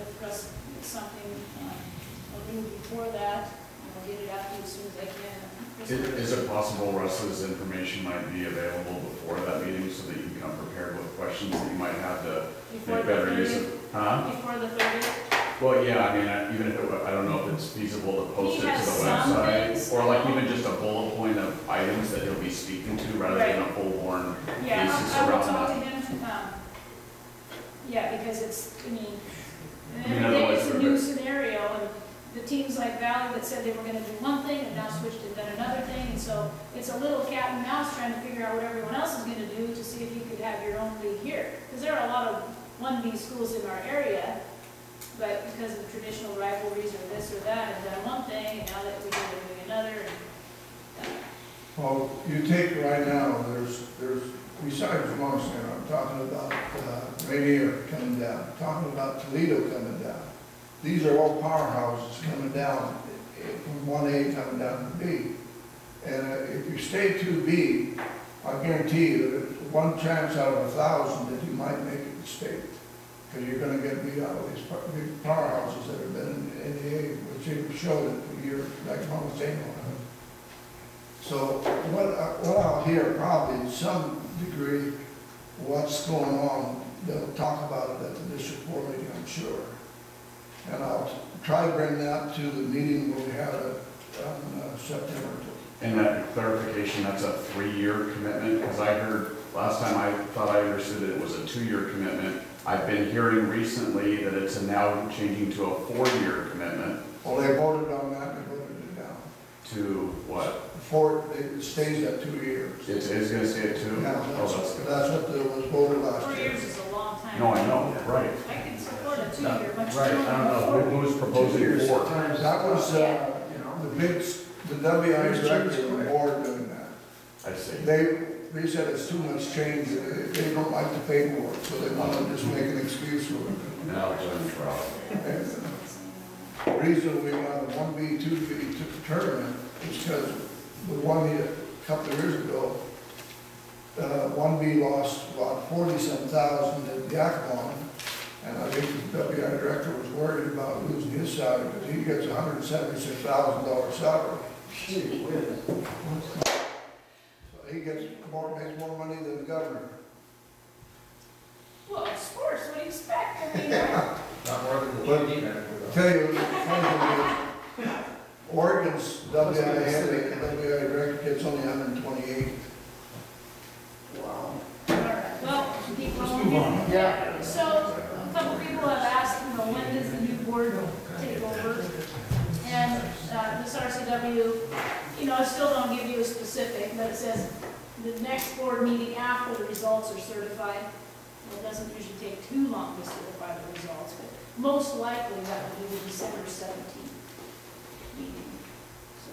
if Russ gets something, uh, I'll do before that, and I'll get it out to you as soon as I can. Is is it possible Russ's information might be available before that meeting so that you can come prepared with questions that you might have to Before make better use of? Huh? before the thirtieth, Well, yeah, I mean, I- even if, it I don't know if it's feasible to post He it to has the some website, things. or like even just a bullet point of items that he'll be speaking to, rather than a full-born yeah, thesis I I will around talk that. to him, um, yeah, because it's, I mean, I mean, every day it's a new we're- scenario, and the teams like Valley that said they were gonna do one thing, and now switched and done another thing, and so it's a little cat and mouse trying to figure out what everyone else is gonna do to see if you could have your own league here. Because there are a lot of one B schools in our area, but because of traditional rivalries or this or that, have done one thing, and now that we're doing another, and, uh, Well, you take right now, there's, there's, besides Morrison, I'm talking about, uh, Rainier coming down, talking about Toledo coming down. These are all powerhouses coming down, from one A coming down to B. And uh, if you stay two B, I guarantee you, one chance out of a thousand that you might make it to state. Because you're gonna get beat out of these big powerhouses that have been in, in the A, which even showed it for years, like Mount St. So what, I- what I'll hear probably to some degree, what's going on, they'll talk about it at the district board meeting, I'm sure. And I'll try to bring that to the meeting we have it on uh, September. And that clarification, that's a three-year commitment, because I heard, last time I thought I understood it was a two-year commitment. I've been hearing recently that it's now changing to a four-year commitment Well, they voted on that, they voted it down. to what? Four, it stays at two years. It is gonna stay at two? Yeah, Oh, that's, that's good. that's what the- was voted last Four year. years is a long time. No, I know, right. I can support a two-year, much Right. I don't know, who who was proposing four? Sometimes. That was, uh, You know. the bids, the WI director of the board doing that. I see. They, they said it's too much change, they they don't like to the paperwork, so they want to just make an excuse for it. Now it's in trouble. And The reason we want a one B, two B tournament is because the one year, a couple of years ago, uh, one B lost about forty-some thousand at Yakima, and I think the WI director was worried about losing his salary, because he gets a hundred and seventy-six thousand dollar salary. Gee whiz. So he gets more, makes more money than the governor. Well, of course, what do you expect? I mean, uh, Not more than the But- TD manager though. Tell you, the funny thing is, Oregon's WI head, director gets only hundred and twenty-eight. Wow. all right. Well, keep Let's move on. Yeah. So, a couple people have asked, you know, when does the new board take over? And, uh, this RCW, you know, I still don't give you a specific, but it says the next board meeting after the results are certified. Well, It doesn't usually take too long to certify the results, but most likely that will be the December seventeenth meeting. So,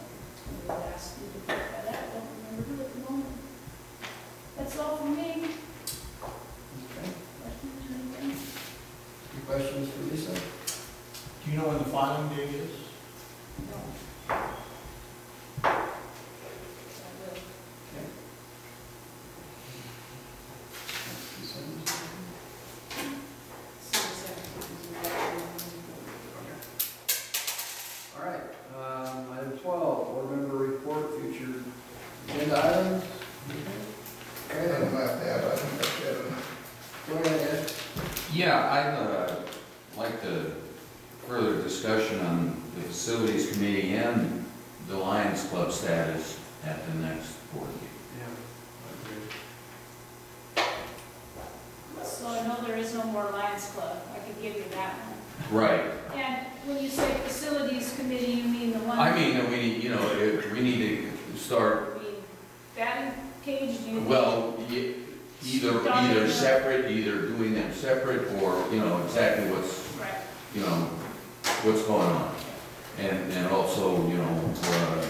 I would ask you to put that I don't remember who at the moment. That's all from me. Okay. Questions? Any questions for Lisa? Do you know when the filing date is? No. I will. Okay. All right, um, item twelve, board member report, future agenda items. I don't have to add, I think that's it. Go ahead, Ed. Yeah, I'd uh, like to further discussion on the facilities committee and the Lions Club status at the next board meeting. So I know there is no more Lions Club, I could give you that one. Right. And when you say facilities committee, you mean the one? I mean, that we, need, you know, if we need to start, The batting do you? mean? well, either, either separate, either doing them separate, or, you know, exactly what's, Right, you know, what's going on. And, and also, you know, uh,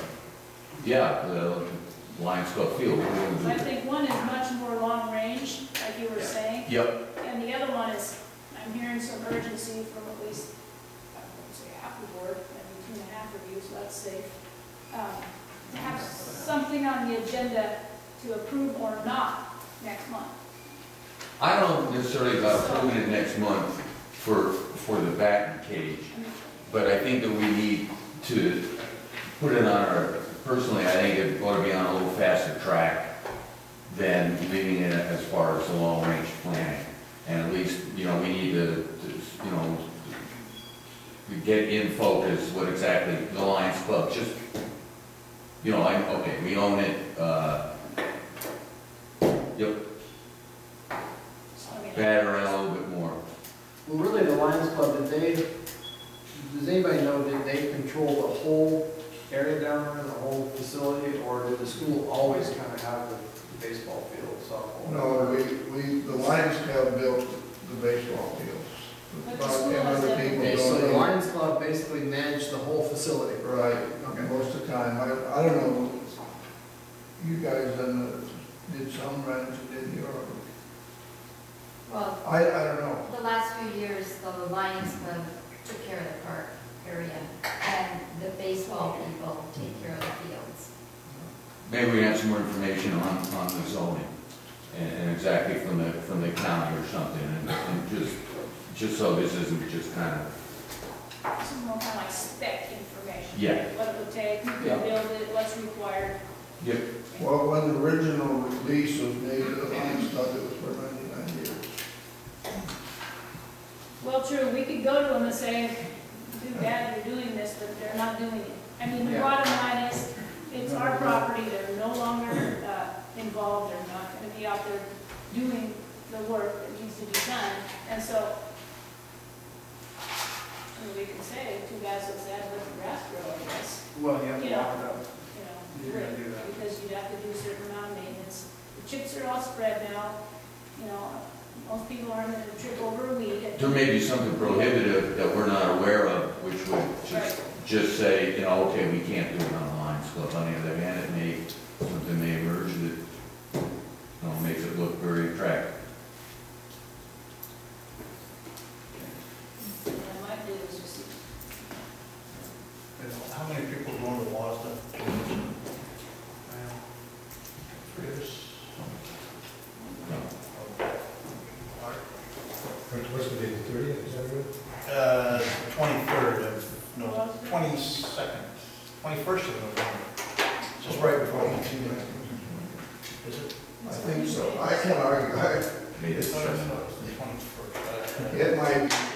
yeah, the Lions Club field, so I think one is much more long range, like you were saying, Yep, and the other one is, I'm hearing some urgency from at least, I would say half the board, maybe two and a half of you, so that's safe. Um, To have something on the agenda to approve or not next month. I don't necessarily about approving it next month for, for the batting cage, but I think that we need to put it on our, personally, I think it ought to be on a little faster track than leaving it as far as the long-range planning. And at least, you know, we need to, to, you know, get in focus what exactly the Lions Club, just, you know, I, okay, we own it, uh, yep, So, bat around a little bit more. Well, really, the Lions Club, did they, does anybody know, did they control the whole area down there, the whole facility, or did the school always kind of have the the baseball field, softball? No, we, we, the Lions Club built the baseball fields. The About school 10 other people Okay, so the donated. Lions Club basically managed the whole facility. Right, Okay. most of the time, I, I don't know, you guys done, the- did some renovations, didn't you, or, Well, I, I don't know. the last few years, the Lions Club took care of the park area, and the baseball people take care of the fields. Maybe we have some more information on, on the zoning, and, and exactly from the, from the county or something, and, and just, just so this isn't just kind of, Some more kind of like spec information. Yeah. What it would take, who Yeah. can build it, what's required. Yep, Well, when the original release was made, the Lions Club, it was for ninety-nine years. Well, true, we could go to them and say, too bad you're doing this, but they're not doing it. I mean, the Yeah. bottom line is, it's our property, they're no longer uh, involved, they're not gonna be out there doing the work that needs to be done, and so, I mean, we can say, too bad, so sad, let the grass grow, I guess, Well, you have to Yeah. walk it up. you know grid because you'd have to do a certain amount of maintenance. The chips are all spread now. You know, most people aren't going to trip over a week. There may be something prohibitive that we're not aware of, which would just, right. just say, you know, okay, we can't do it online. So on the other hand, it may, something may emerge that you know, makes it look very attractive. How many people 23rd of, no, 22nd, 21st of November, just right before the meeting. Is it? I think so. I can argue. I, Made it. 21st. It might be.